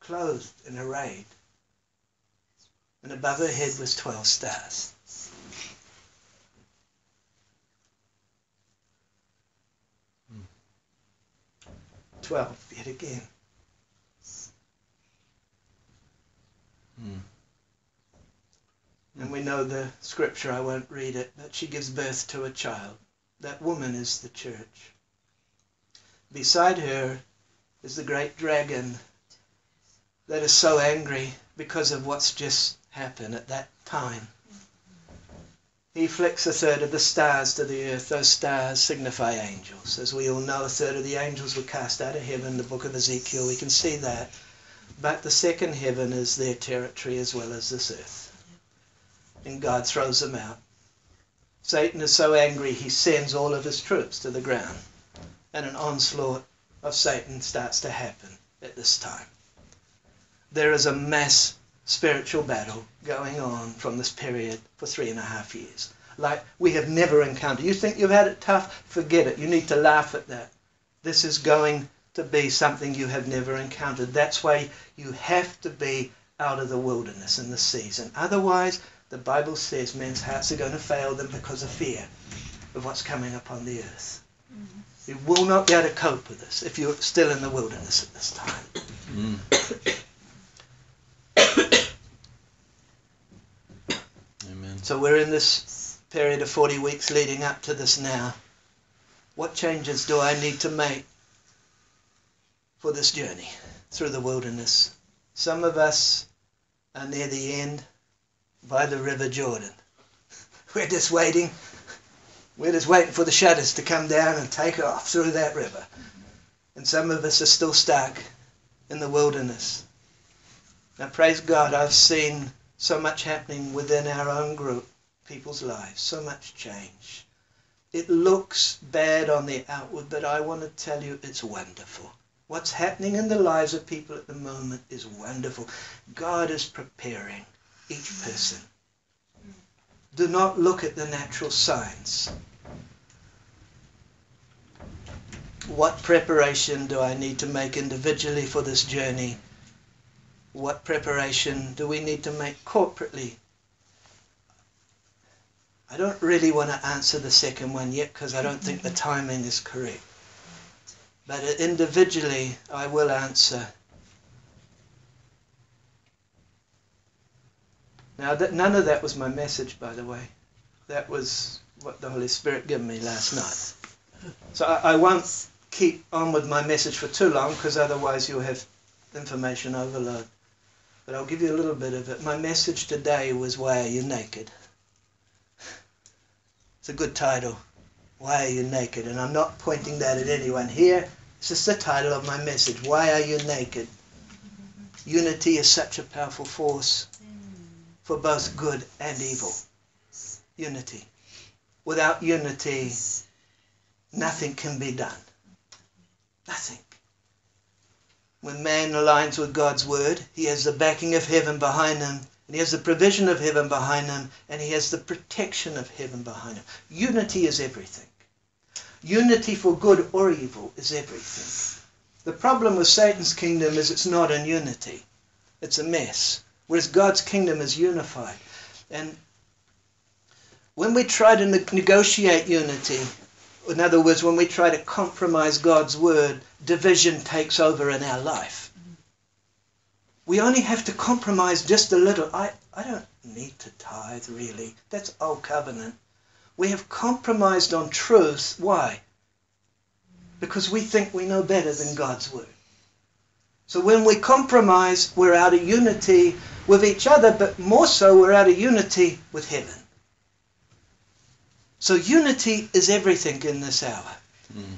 clothed and arrayed, and above her head was twelve stars. Twelve, yet again. Mm. And we know the scripture, I won't read it, but she gives birth to a child. That woman is the church. Beside her is the great dragon that is so angry because of what's just happened at that time. He flicks a third of the stars to the earth. Those stars signify angels. As we all know, a third of the angels were cast out of heaven. The book of Ezekiel, we can see that. But the second heaven is their territory as well as this earth. And God throws them out. Satan is so angry, he sends all of his troops to the ground. And an onslaught of Satan starts to happen at this time. There is a mass spiritual battle going on from this period for three and a half years. Like we have never encountered. You think you've had it tough? Forget it. You need to laugh at that. This is going to be something you have never encountered. That's why you have to be out of the wilderness in this season. Otherwise, the Bible says men's hearts are going to fail them because of fear of what's coming upon the earth. Mm-hmm. You will not be able to cope with this if you're still in the wilderness at this time. Mm. Amen. So we're in this period of 40 weeks leading up to this now. What changes do I need to make for this journey through the wilderness? Some of us are near the end by the River Jordan. We're just waiting. We're just waiting for the shutters to come down and take off through that river. And some of us are still stuck in the wilderness. Now, praise God, I've seen so much happening within our own group, people's lives, so much change. It looks bad on the outward, but I want to tell you it's wonderful. What's happening in the lives of people at the moment is wonderful. God is preparing each person. Do not look at the natural signs. What preparation do I need to make individually for this journey? what preparation do we need to make corporately? I don't really want to answer the second one yet because I don't think the timing is correct. But uh, individually, I will answer. Now, that, none of that was my message, by the way. That was what the Holy Spirit gave me last night. So I, I won't keep on with my message for too long because otherwise you'll have information overload but I'll give you a little bit of it. My message today was Why Are You Naked? It's a good title. Why Are You Naked? And I'm not pointing that at anyone here. It's just the title of my message. Why Are You Naked? Unity is such a powerful force for both good and evil. Unity. Without unity, nothing can be done. Nothing. When man aligns with God's word, he has the backing of heaven behind him, and he has the provision of heaven behind him, and he has the protection of heaven behind him. Unity is everything. Unity for good or evil is everything. The problem with Satan's kingdom is it's not in unity. It's a mess. Whereas God's kingdom is unified. And when we try to negotiate unity, in other words, when we try to compromise God's word, division takes over in our life. We only have to compromise just a little. I, I don't need to tithe, really. That's old covenant. We have compromised on truth. Why? Because we think we know better than God's word. So when we compromise, we're out of unity with each other, but more so, we're out of unity with heaven. So unity is everything in this hour. Mm.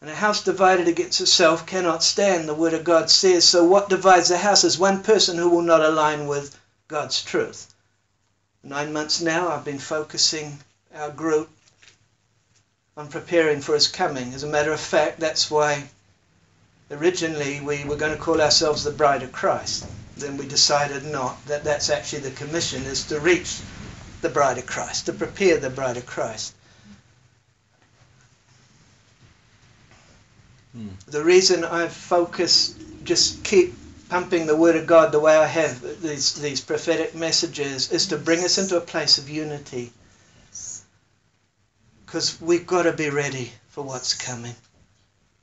And a house divided against itself cannot stand, the Word of God says. So what divides a house is one person who will not align with God's truth. Nine months now, I've been focusing our group on preparing for His coming. As a matter of fact, that's why originally we were going to call ourselves the Bride of Christ. Then we decided not, that that's actually the commission, is to reach the bride of Christ, to prepare the bride of Christ. Hmm. The reason I've focused, just keep pumping the Word of God the way I have, these, these prophetic messages, is to bring us into a place of unity. Because we've got to be ready for what's coming.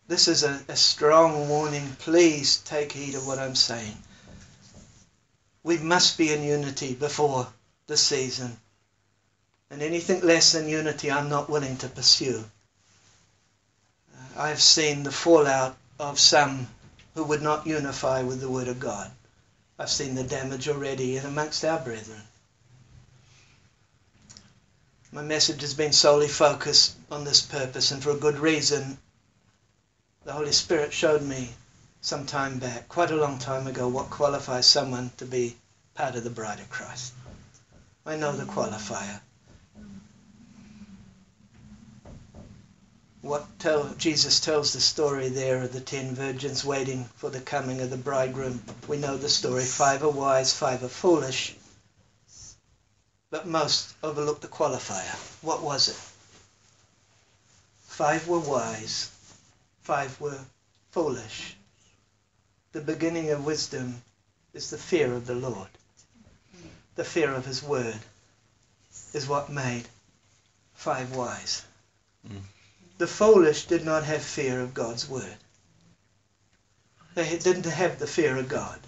This is a, a strong warning. Please take heed of what I'm saying. We must be in unity before the season. And anything less than unity, I'm not willing to pursue. I've seen the fallout of some who would not unify with the Word of God. I've seen the damage already in amongst our brethren. My message has been solely focused on this purpose, and for a good reason. The Holy Spirit showed me some time back, quite a long time ago, what qualifies someone to be part of the bride of Christ. I know the qualifier. What tell, Jesus tells the story there of the ten virgins waiting for the coming of the bridegroom. We know the story. Five are wise, five are foolish. But most overlook the qualifier. What was it? Five were wise, five were foolish. The beginning of wisdom is the fear of the Lord. The fear of his word is what made five wise. Mm. The foolish did not have fear of God's word. They didn't have the fear of God.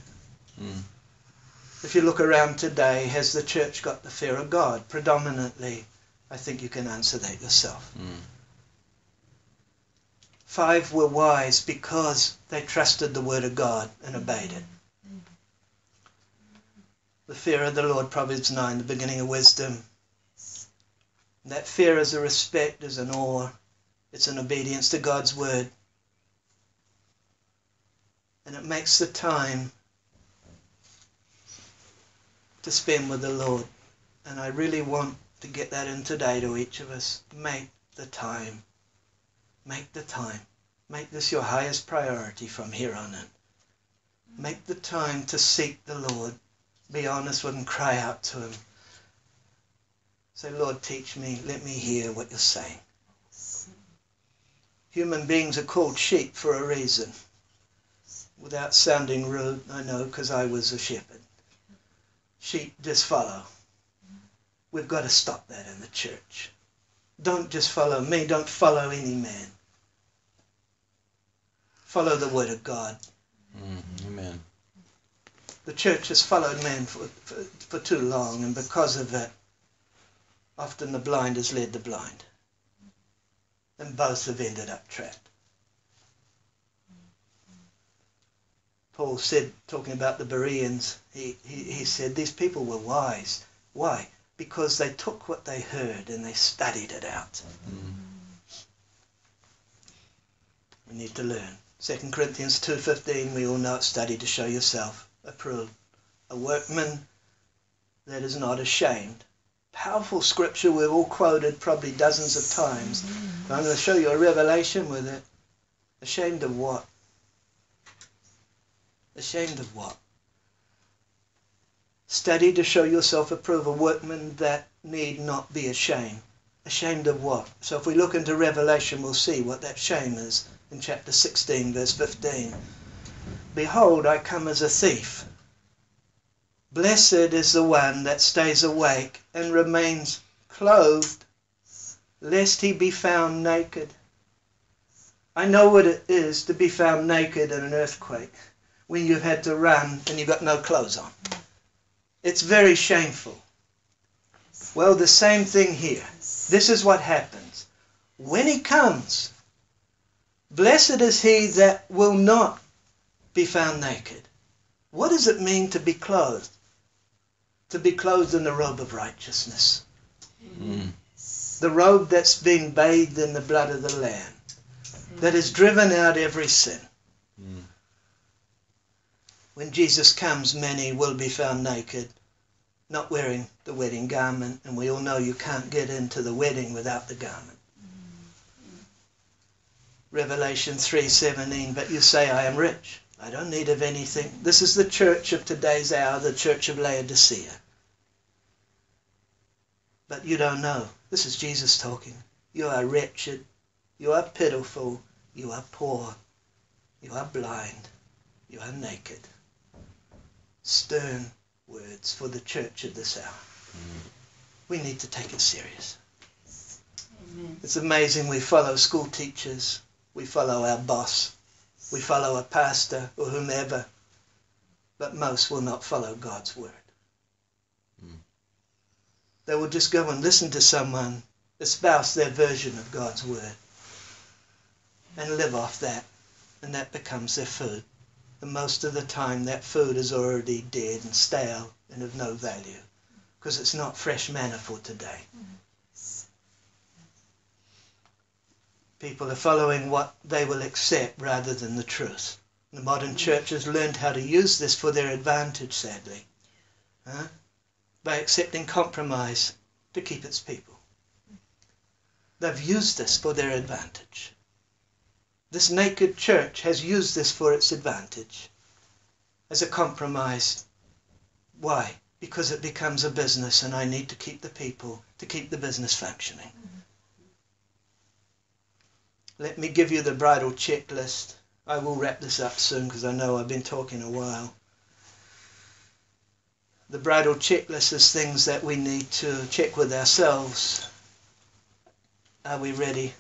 Mm. If you look around today, has the church got the fear of God? Predominantly, I think you can answer that yourself. Mm. Five were wise because they trusted the word of God and mm. obeyed it. Mm. The fear of the Lord, Proverbs 9, the beginning of wisdom. That fear is a respect, is an awe, it's an obedience to God's word. And it makes the time to spend with the Lord. And I really want to get that in today to each of us. Make the time. Make the time. Make this your highest priority from here on in. Make the time to seek the Lord. Be honest with him. Cry out to him. Say, Lord, teach me. Let me hear what you're saying. Human beings are called sheep for a reason. Without sounding rude, I know, because I was a shepherd. Sheep just follow. We've got to stop that in the church. Don't just follow me. Don't follow any man. Follow the word of God. Mm. Amen. The church has followed man for, for, for too long, and because of that, often the blind has led the blind. And both have ended up trapped. Paul said, talking about the Bereans, he, he, he said, these people were wise. Why? Because they took what they heard and they studied it out. Mm. We need to learn. 2 Corinthians 2.15, we all know it, study to show yourself approved. A workman that is not ashamed. Powerful scripture we've all quoted probably dozens of times. I'm going to show you a revelation with it. Ashamed of what? Ashamed of what? Study to show yourself approved, a workman that need not be ashamed. Ashamed of what? So if we look into Revelation, we'll see what that shame is in chapter 16, verse 15. Behold, I come as a thief. Blessed is the one that stays awake and remains clothed, lest he be found naked. I know what it is to be found naked in an earthquake when you've had to run and you've got no clothes on. It's very shameful. Well, the same thing here. This is what happens. When he comes, blessed is he that will not be found naked. What does it mean to be clothed? To be clothed in the robe of righteousness. Mm. The robe that's been bathed in the blood of the Lamb, that has driven out every sin. Mm. When Jesus comes, many will be found naked, not wearing the wedding garment, and we all know you can't get into the wedding without the garment. Revelation 3:17, but you say I am rich. I don't need of anything. This is the church of today's hour, the church of Laodicea. But you don't know. This is Jesus talking. You are wretched. You are pitiful. You are poor. You are blind. You are naked. Stern words for the church of this hour. We need to take it serious. Amen. It's amazing we follow school teachers, we follow our boss, we follow a pastor or whomever, but most will not follow God's word. Mm. They will just go and listen to someone espouse their version of God's word and live off that and that becomes their food. And most of the time, that food is already dead and stale and of no value because it's not fresh manna for today. People are following what they will accept rather than the truth. The modern church has learned how to use this for their advantage, sadly, by accepting compromise to keep its people. They've used this for their advantage. This naked church has used this for its advantage as a compromise. Why? Because it becomes a business and I need to keep the people to keep the business functioning. Let me give you the bridal checklist. I will wrap this up soon because I know I've been talking a while. The bridal checklist is things that we need to check with ourselves. Are we ready?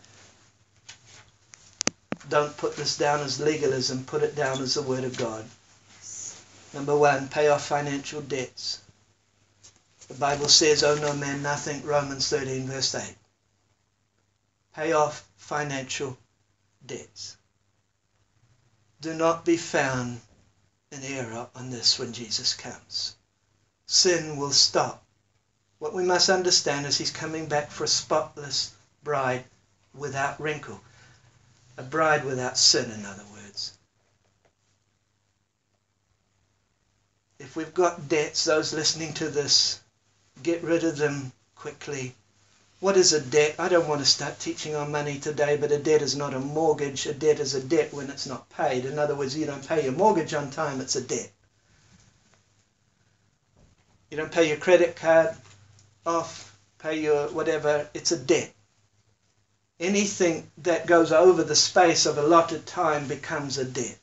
Don't put this down as legalism, put it down as the Word of God. Number one, pay off financial debts. The Bible says, owe no man nothing, Romans 13, verse 8. Pay off financial debts. Do not be found in error on this when Jesus comes. Sin will stop. What we must understand is he's coming back for a spotless bride without wrinkle. A bride without sin, in other words. If we've got debts, those listening to this, get rid of them quickly. What is a debt? I don't want to start teaching on money today, but a debt is not a mortgage. A debt is a debt when it's not paid. In other words, you don't pay your mortgage on time, it's a debt. You don't pay your credit card off, pay your whatever, it's a debt. Anything that goes over the space of allotted time becomes a debt.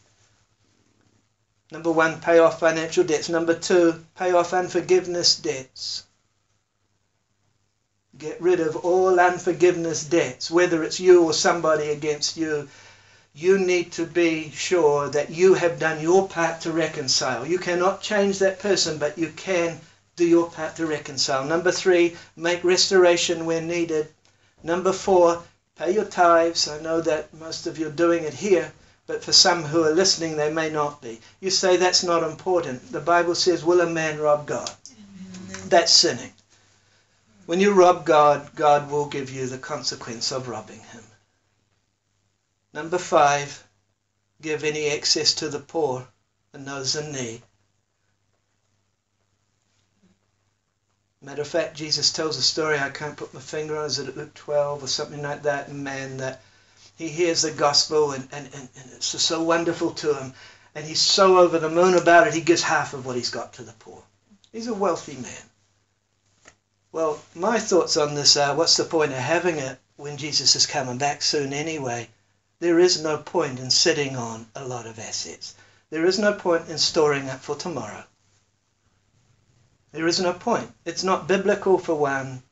Number one, pay off financial debts. Number two, pay off unforgiveness debts. Get rid of all unforgiveness debts, whether it's you or somebody against you. You need to be sure that you have done your part to reconcile. You cannot change that person, but you can do your part to reconcile. Number three, make restoration where needed. Number four, pay your tithes. I know that most of you are doing it here, but for some who are listening, they may not be. You say that's not important. The Bible says, Will a man rob God? That's sinning. When you rob God, God will give you the consequence of robbing him. Number five, give any excess to the poor and those in need. Matter of fact, Jesus tells a story, I can't put my finger on, is it Luke 12 or something like that? And man, that he hears the gospel and, and, and, and it's just so wonderful to him. And he's so over the moon about it, he gives half of what he's got to the poor. He's a wealthy man. Well, my thoughts on this are what's the point of having it when Jesus is coming back soon anyway? There is no point in sitting on a lot of assets. There is no point in storing up for tomorrow. There is no point. It's not biblical for one.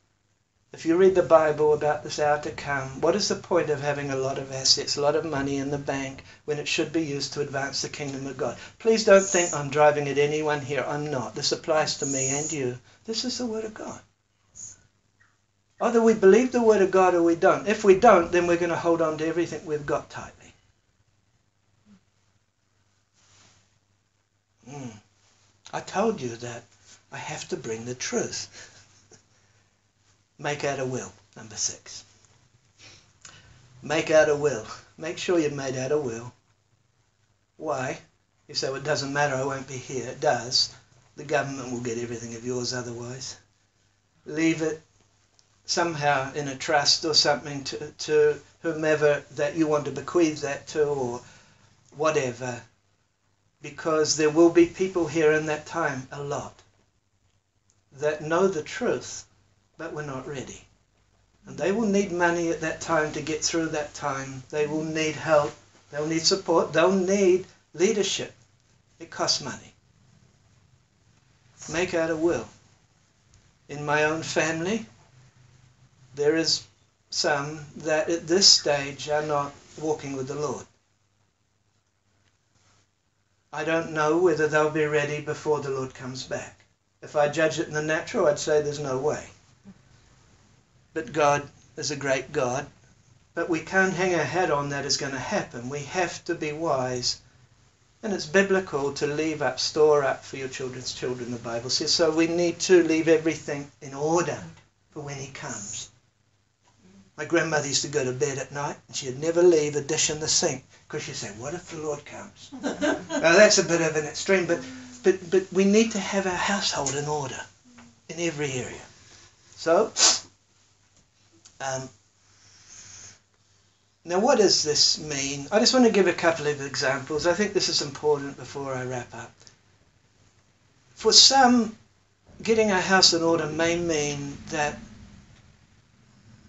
If you read the Bible about this hour to come, what is the point of having a lot of assets, a lot of money in the bank, when it should be used to advance the kingdom of God? Please don't think I'm driving at anyone here. I'm not. This applies to me and you. This is the Word of God. Either we believe the Word of God or we don't. If we don't, then we're going to hold on to everything we've got tightly. Mm. I told you that I have to bring the truth. Make out a will, number six. Make out a will. Make sure you've made out a will. Why? You say, well, it doesn't matter, I won't be here. It does. The government will get everything of yours otherwise. Leave it somehow in a trust or something to, to whomever that you want to bequeath that to or whatever. Because there will be people here in that time, a lot, that know the truth, but we're not ready. And they will need money at that time to get through that time. They will need help. They'll need support. They'll need leadership. It costs money. Make out a will. In my own family, there is some that at this stage are not walking with the Lord. I don't know whether they'll be ready before the Lord comes back. If I judge it in the natural, I'd say there's no way. But God is a great God, But we can't hang our hat on that is going to happen. We have to be wise. And it's biblical to leave up, store up for your children's children, the Bible says. So we need to leave everything in order for when he comes. My grandmother used to go to bed at night and she'd never leave a dish in the sink because she'd say, What if the Lord comes? now that's a bit of an extreme, but, but, but we need to have our household in order in every area. So, um, now what does this mean? I just want to give a couple of examples. I think this is important before I wrap up. For some, getting our house in order may mean that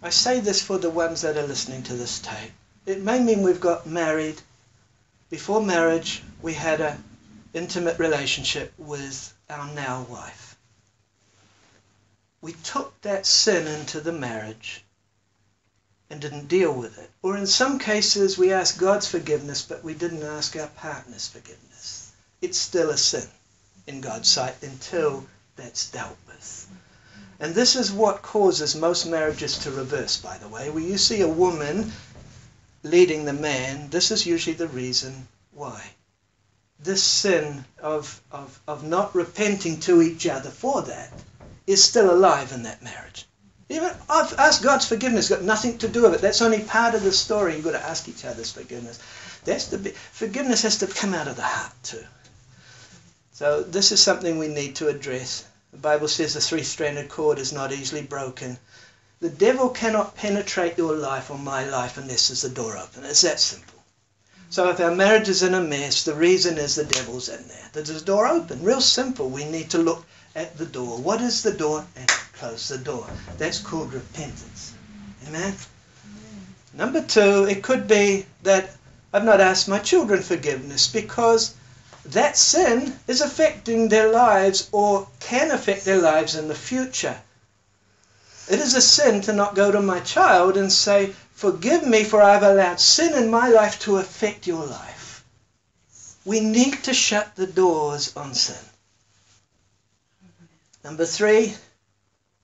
I say this for the ones that are listening to this tape. It may mean we've got married. Before marriage, we had an intimate relationship with our now wife. We took that sin into the marriage and didn't deal with it. Or in some cases, we asked God's forgiveness, but we didn't ask our partner's forgiveness. It's still a sin in God's sight until that's dealt. And this is what causes most marriages to reverse, by the way. Where you see a woman leading the man, this is usually the reason why. This sin of, of, of not repenting to each other for that is still alive in that marriage. Even asked God's forgiveness, got nothing to do with it. That's only part of the story. You've got to ask each other's forgiveness. That's the forgiveness has to come out of the heart too. So this is something we need to address. The Bible says the three-stranded cord is not easily broken. The devil cannot penetrate your life or my life unless there's a door open. It's that simple. So if our marriage is in a mess, the reason is the devil's in there. There's a door open. Real simple. We need to look at the door. What is the door? And close the door. That's called repentance. Amen? Number two, it could be that I've not asked my children forgiveness because that sin is affecting their lives or can affect their lives in the future. It is a sin to not go to my child and say, Forgive me for I've allowed sin in my life to affect your life. We need to shut the doors on sin. Number three,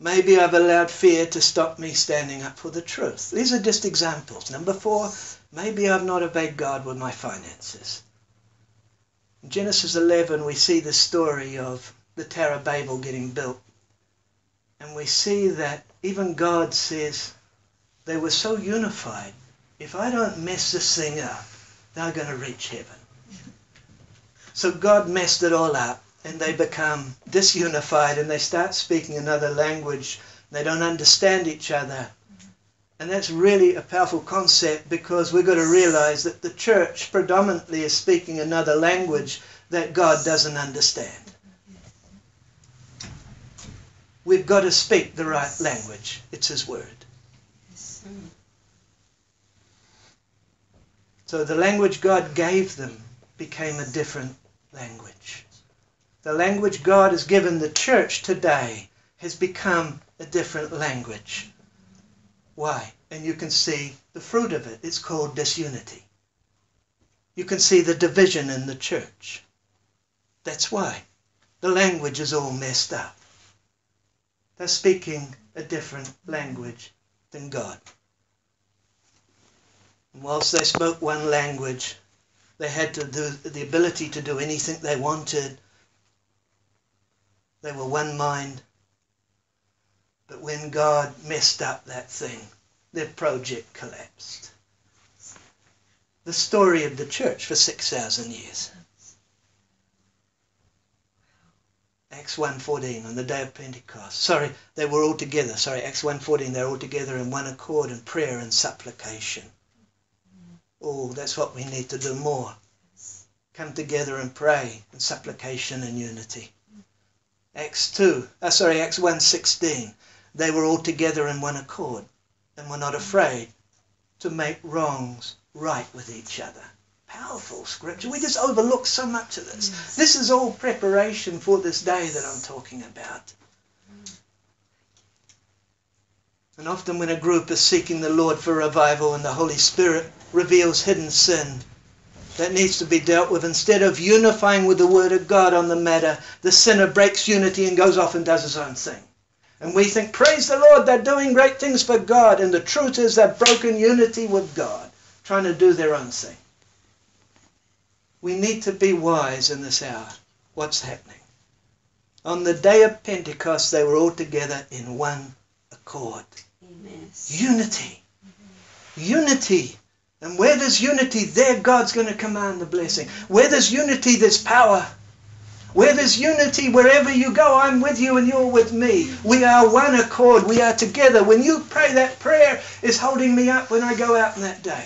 maybe I've allowed fear to stop me standing up for the truth. These are just examples. Number four, maybe I've not obeyed God with my finances. Genesis 11, we see the story of the Tower of Babel getting built. And we see that even God says they were so unified. If I don't mess this thing up, they're going to reach heaven. So God messed it all up and they become disunified and they start speaking another language. They don't understand each other. And that's really a powerful concept because we've got to realize that the church predominantly is speaking another language that God doesn't understand. We've got to speak the right language. It's His Word. So the language God gave them became a different language. The language God has given the church today has become a different language. Why? And you can see the fruit of it. It's called disunity. You can see the division in the church. That's why. The language is all messed up. They're speaking a different language than God. And whilst they spoke one language, they had to do, the ability to do anything they wanted. They were one mind. But when God messed up that thing, their project collapsed. The story of the church for 6,000 years. Acts 1.14 on the day of Pentecost. Sorry, they were all together. Sorry, Acts 1.14, they're all together in one accord in prayer and supplication. Oh, that's what we need to do more. Come together and pray in supplication and unity. Acts 2, uh, sorry, Acts 1.16, they were all together in one accord and were not afraid to make wrongs right with each other. Powerful scripture. We just overlook so much of this. Yes. This is all preparation for this day that I'm talking about. And often when a group is seeking the Lord for revival and the Holy Spirit reveals hidden sin that needs to be dealt with, instead of unifying with the Word of God on the matter, the sinner breaks unity and goes off and does his own thing. And we think, praise the Lord, they're doing great things for God. And the truth is they've broken unity with God, trying to do their own thing. We need to be wise in this hour. What's happening? On the day of Pentecost, they were all together in one accord. Amen. Unity. Unity. And where there's unity, there God's going to command the blessing. Where there's unity, there's power. Where there's unity, wherever you go, I'm with you and you're with me. We are one accord. We are together. When you pray that prayer, is holding me up when I go out in that day.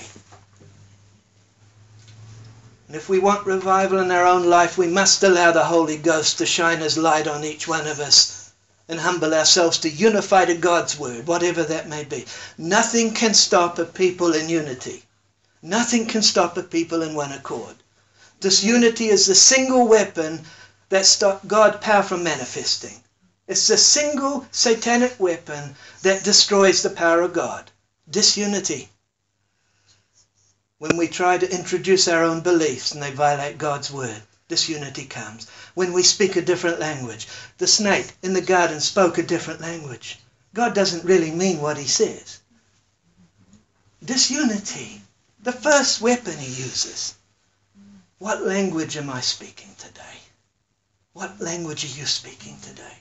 And if we want revival in our own life, we must allow the Holy Ghost to shine His light on each one of us and humble ourselves to unify to God's Word, whatever that may be. Nothing can stop a people in unity. Nothing can stop a people in one accord. This unity is the single weapon that stop God power from manifesting. It's the single satanic weapon that destroys the power of God. Disunity. When we try to introduce our own beliefs and they violate God's word, disunity comes. When we speak a different language, the snake in the garden spoke a different language. God doesn't really mean what he says. Disunity. The first weapon he uses. What language am I speaking today? What language are you speaking today?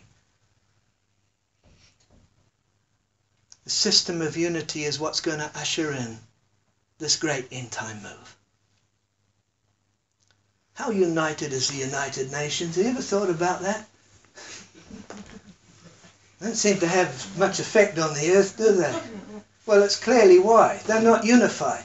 The system of unity is what's going to usher in this great end time move. How united is the United Nations? Have you ever thought about that? They don't seem to have much effect on the earth, do they? Well, it's clearly why. They're not unified.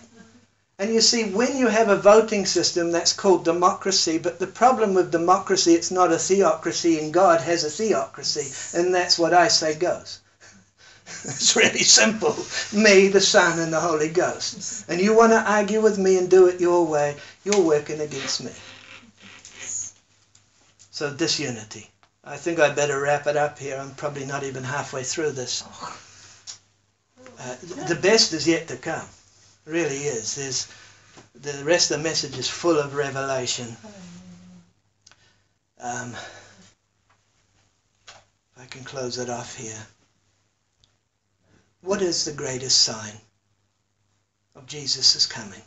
And you see, when you have a voting system, that's called democracy. But the problem with democracy, it's not a theocracy, and God has a theocracy. And that's what I say goes. it's really simple. Me, the Son, and the Holy Ghost. And you want to argue with me and do it your way, you're working against me. So, disunity. I think I better wrap it up here. I'm probably not even halfway through this. Uh, the best is yet to come really is. There's, the rest of the message is full of revelation. Um, I can close it off here. What is the greatest sign of Jesus' coming?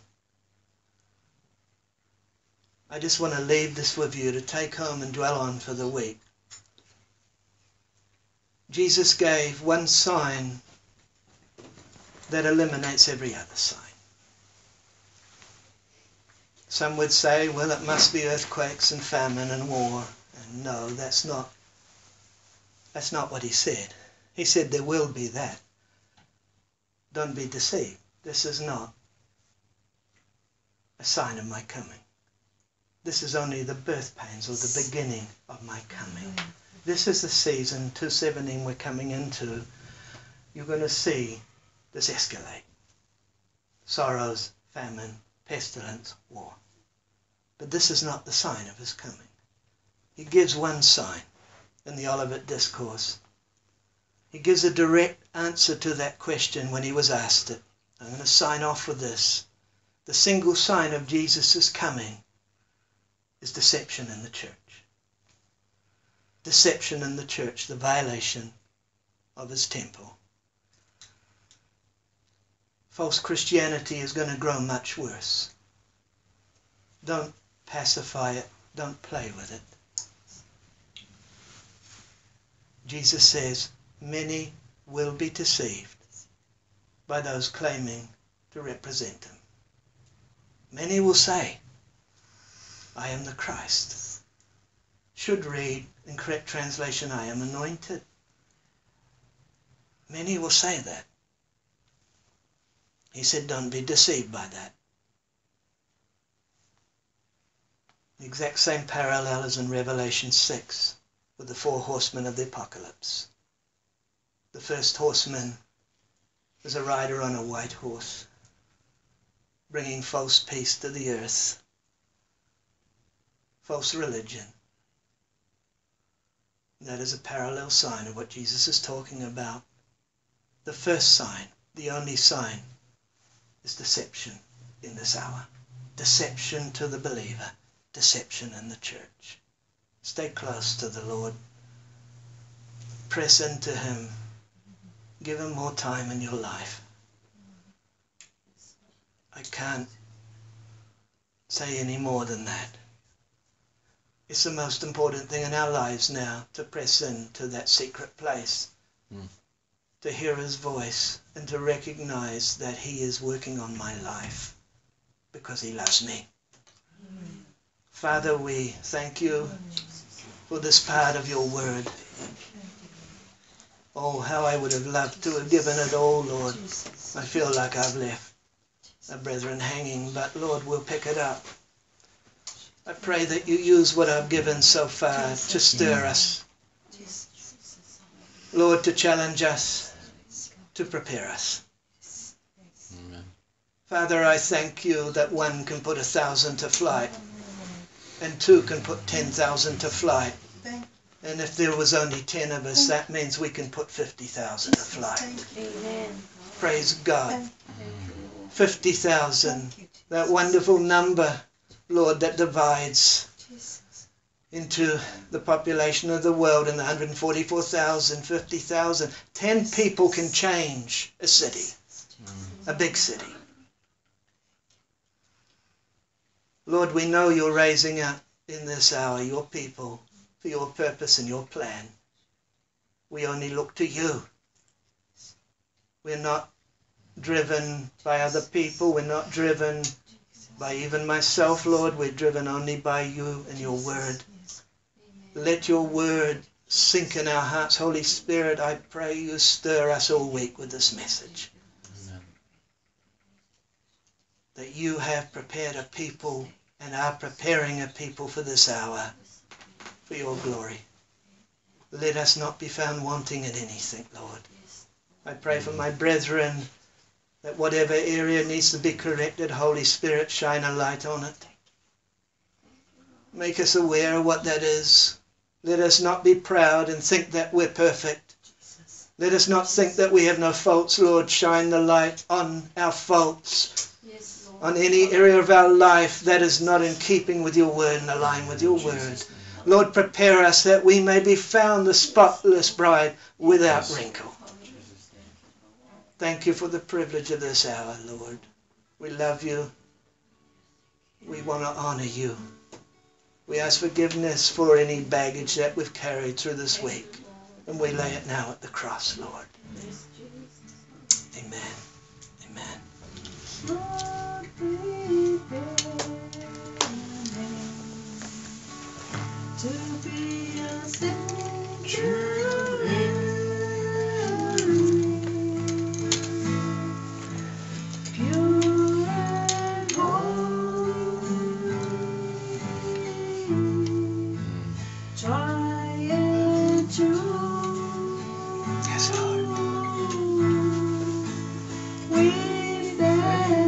I just want to leave this with you to take home and dwell on for the week. Jesus gave one sign that eliminates every other sign. Some would say, well, it must be earthquakes and famine and war. And no, that's not, that's not what he said. He said there will be that. Don't be deceived. This is not a sign of my coming. This is only the birth pains or the beginning of my coming. Mm-hmm. This is the season, 217 we're coming into. You're going to see this escalate. Sorrows, famine, pestilence, war. But this is not the sign of his coming. He gives one sign in the Olivet Discourse. He gives a direct answer to that question when he was asked it. I'm going to sign off with this. The single sign of Jesus' coming is deception in the church. Deception in the church, the violation of his temple. False Christianity is going to grow much worse. Don't pacify it. Don't play with it. Jesus says, many will be deceived by those claiming to represent him. Many will say, I am the Christ. Should read in correct translation, I am anointed. Many will say that. He said, don't be deceived by that. The exact same parallel as in Revelation 6 with the four horsemen of the apocalypse. The first horseman is a rider on a white horse, bringing false peace to the earth, false religion. That is a parallel sign of what Jesus is talking about. The first sign, the only sign, is deception in this hour. Deception to the believer deception in the church. Stay close to the Lord. press into Him. Give Him more time in your life. I can't say any more than that. It's the most important thing in our lives now to press into that secret place, Mm. to hear His voice, and to recognize that He is working on my life because He loves me. Father, we thank you for this part of your word. Oh, how I would have loved to have given it all, Lord. I feel like I've left the brethren hanging, but Lord, we'll pick it up. I pray that you use what I've given so far to stir us, Lord, to challenge us, to prepare us. Amen. Father, I thank you that one can put a thousand to flight and two can put ten thousand to flight. And if there was only ten of us, that means we can put fifty thousand to flight. Amen. Praise God. Fifty thousand. That wonderful number, Lord, that divides into the population of the world in 144,000, 50,000. Ten people can change a city, a big city. Lord, we know you're raising up in this hour your people for your purpose and your plan. We only look to you. We're not driven by other people. We're not driven by even myself, Lord. We're driven only by you and your word. Let your word sink in our hearts. Holy Spirit, I pray you stir us all week with this message. Amen. That you have prepared a people and are preparing a people for this hour for your glory. Let us not be found wanting in anything, Lord. I pray for my brethren that whatever area needs to be corrected, Holy Spirit, shine a light on it. Make us aware of what that is. Let us not be proud and think that we're perfect. Let us not think that we have no faults, Lord. Shine the light on our faults, Yes, Lord. on any area of our life that is not in keeping with your word and align with your word. Lord, prepare us that we may be found the spotless bride without wrinkle. Thank you for the privilege of this hour, Lord. We love you. We want to honor you. We ask forgiveness for any baggage that we've carried through this week. And we lay it now at the cross, Lord. Amen. Amen. To be a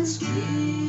thanksgiving,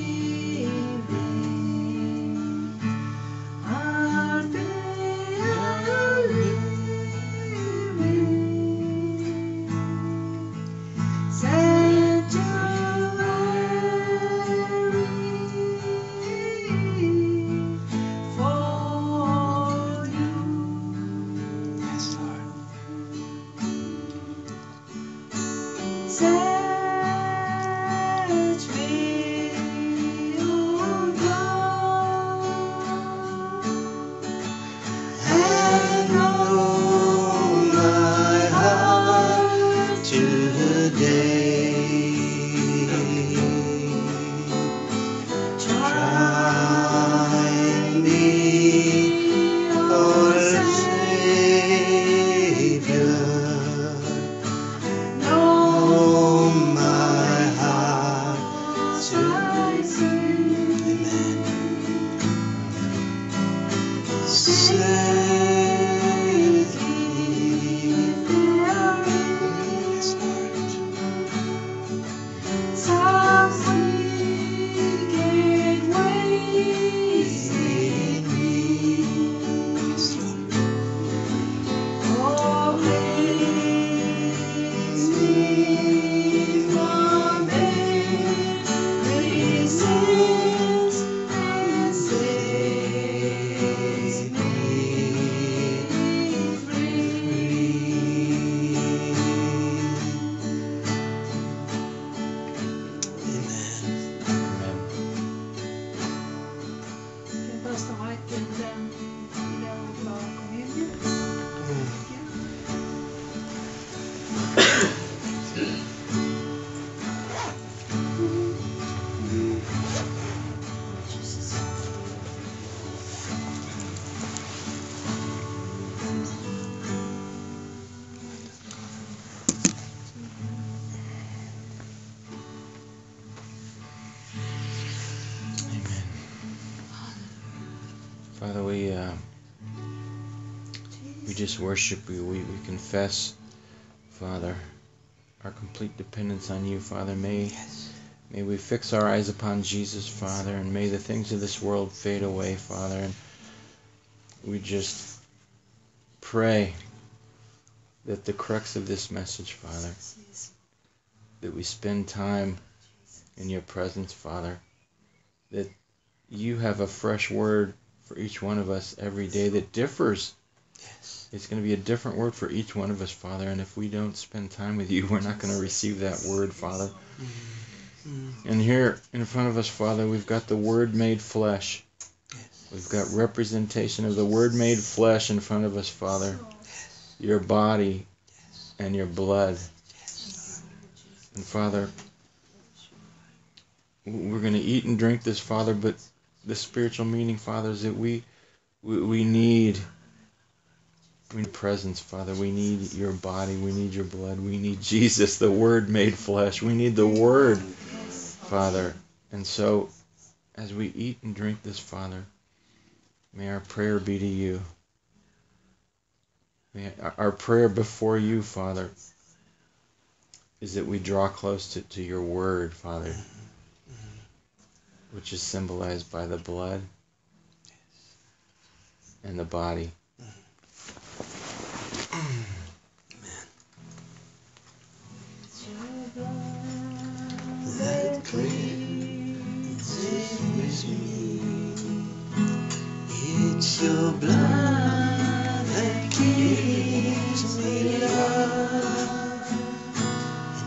just worship you. We, we confess, Father, our complete dependence on you, Father. May Yes. may we fix our eyes upon Jesus, Father, and may the things of this world fade away, Father. And we just pray that the crux of this message, Father, that we spend time in your presence, Father, that you have a fresh word for each one of us every day that differs. Yes. It's going to be a different word for each one of us, Father, and if we don't spend time with you, we're not going to receive that word, Father. Mm. And here in front of us, Father, we've got the Word made flesh. We've got representation of the Word made flesh in front of us, Father. Your body and your blood. And Father, we're going to eat and drink this, Father, but the spiritual meaning, Father, is that we we, we need we need presence, Father. We need your body. We need your blood. We need Jesus, the Word made flesh. We need the Word, Father. And so, as we eat and drink this, Father, may our prayer be to you. May our- our prayer before you, Father, is that we draw close to, to your Word, Father, which is symbolized by the blood and the body. That cleanses me. It's your blood that gives me love.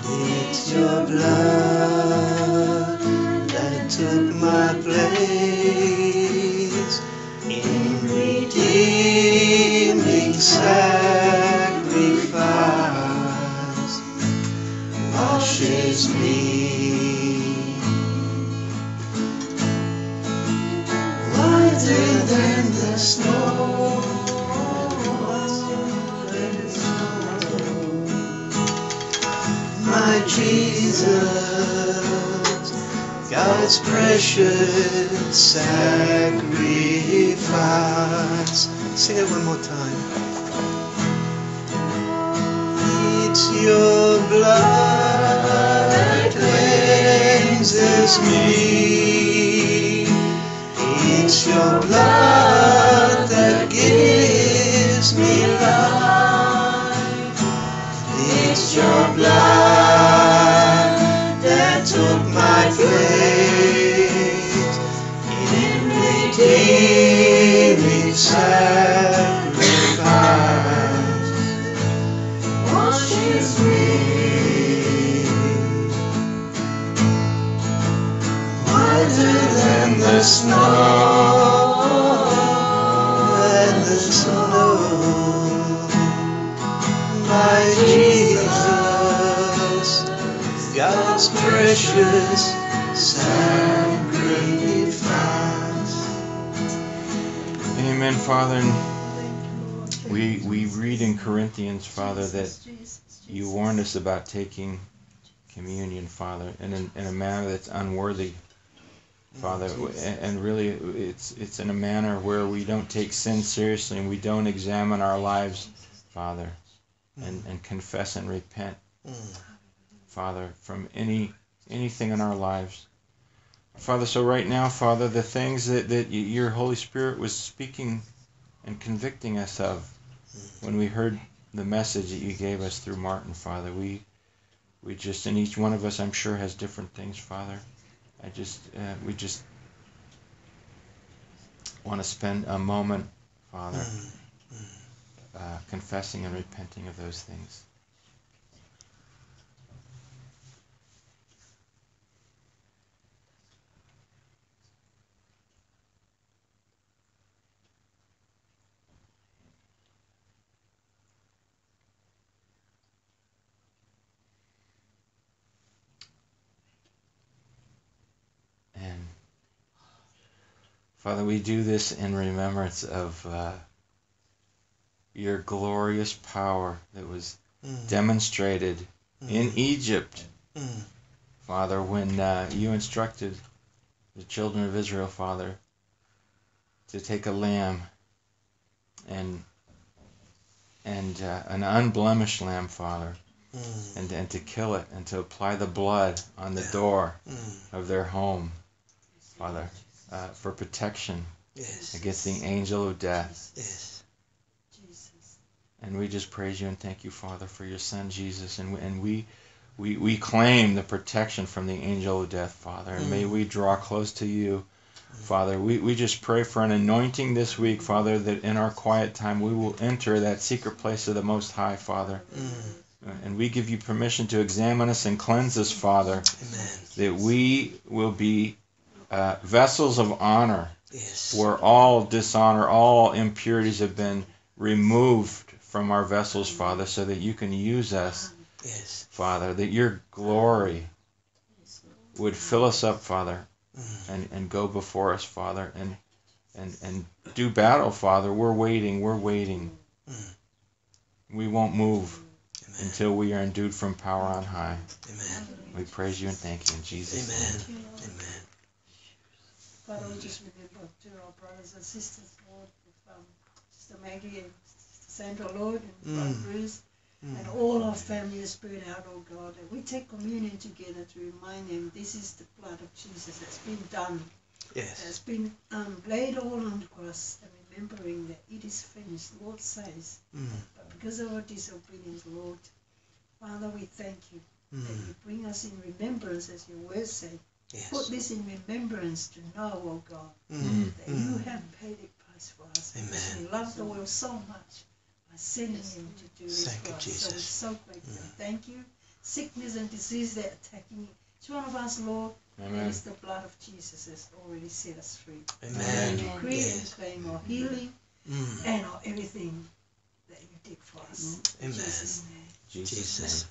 And it's your blood that took my place in redeeming sacrifice washes me snow. My Jesus, God's precious sacrifice. Sing it one more time. It's your blood that cleanses me. It's your blood that gives me life. It's your blood that took my place in redeeming sacrifice the snow, than the snow. My Jesus, God's precious sacrifice. Amen, Father. We we read in Corinthians, Father, that you warned us about taking communion, Father, in, in, in a manner that's unworthy, Father. Mm, and, and really, it's it's in a manner where we don't take sin seriously and we don't examine our lives, Father, mm. and, and confess and repent, Mm. Father, from any anything in our lives. Father, so right now, Father, the things that, that your Holy Spirit was speaking and convicting us of mm. when we heard the message that you gave us through Martin, Father, we we just in each one of us, I'm sure, has different things, Father. I just uh, we just want to spend a moment, Father, uh, confessing and repenting of those things. Father, we do this in remembrance of uh, your glorious power that was Mm. demonstrated in Mm. Egypt, Mm. Father, when uh, you instructed the children of Israel, Father, to take a lamb and and uh, an unblemished lamb, Father, Mm, and and to kill it and to apply the blood on the Yeah. door mm, of their home, Father, uh, for protection yes. against the angel of death. Yes. And we just praise you and thank you, Father, for your Son Jesus, and and we. We, we claim the protection from the angel of death, Father, and may Mm. we draw close to you, Father. We, we just pray for an anointing this week, Father, that in our quiet time we will enter that secret place of the Most High, Father. Mm, And we give you permission to examine us and cleanse us, Father, amen. that we will be uh, vessels of honor Yes. where all dishonor, all impurities have been removed from our vessels, Father, so that you can use us, Yes. Father, that your glory would fill us up, Father, Mm, and, and go before us, Father, and and and do battle, Father. We're waiting, we're waiting. Mm. We won't move amen. until we are endued from power on high. Amen. We praise you and thank you in Jesus' name. Amen. Father, we just remember to our brothers and sisters, Lord, with um, Sister Maggie and Sister Sandra, Lord, and Brother Mm. Bruce, Mm. and all our family is spread out, oh God. And we take communion together to remind them this is the blood of Jesus that's been done, Yes. that's been um, laid all on the cross, and remembering that it is finished, Lord says. Mm. But because of our disobedience, Lord, Father, we thank you that Mm. you bring us in remembrance, as your word say. Put this in remembrance to know, oh God, Mm. that you Mm. have paid a price for us. Because Amen. we love the world so much by sending him to do this Thank for you, us. So we're Jesus. so grateful. Mm. Thank you. Sickness and disease that are attacking each one of us, Lord, it Amen. is the blood of Jesus has already set us free. Amen. We decree and Yes. claim our healing Mm. and our everything that you did for us. Amen. Jesus' name. Jesus. Jesus.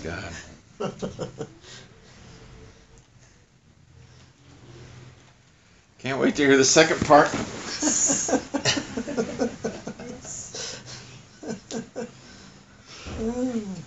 Praise God. Can't wait to hear the second part.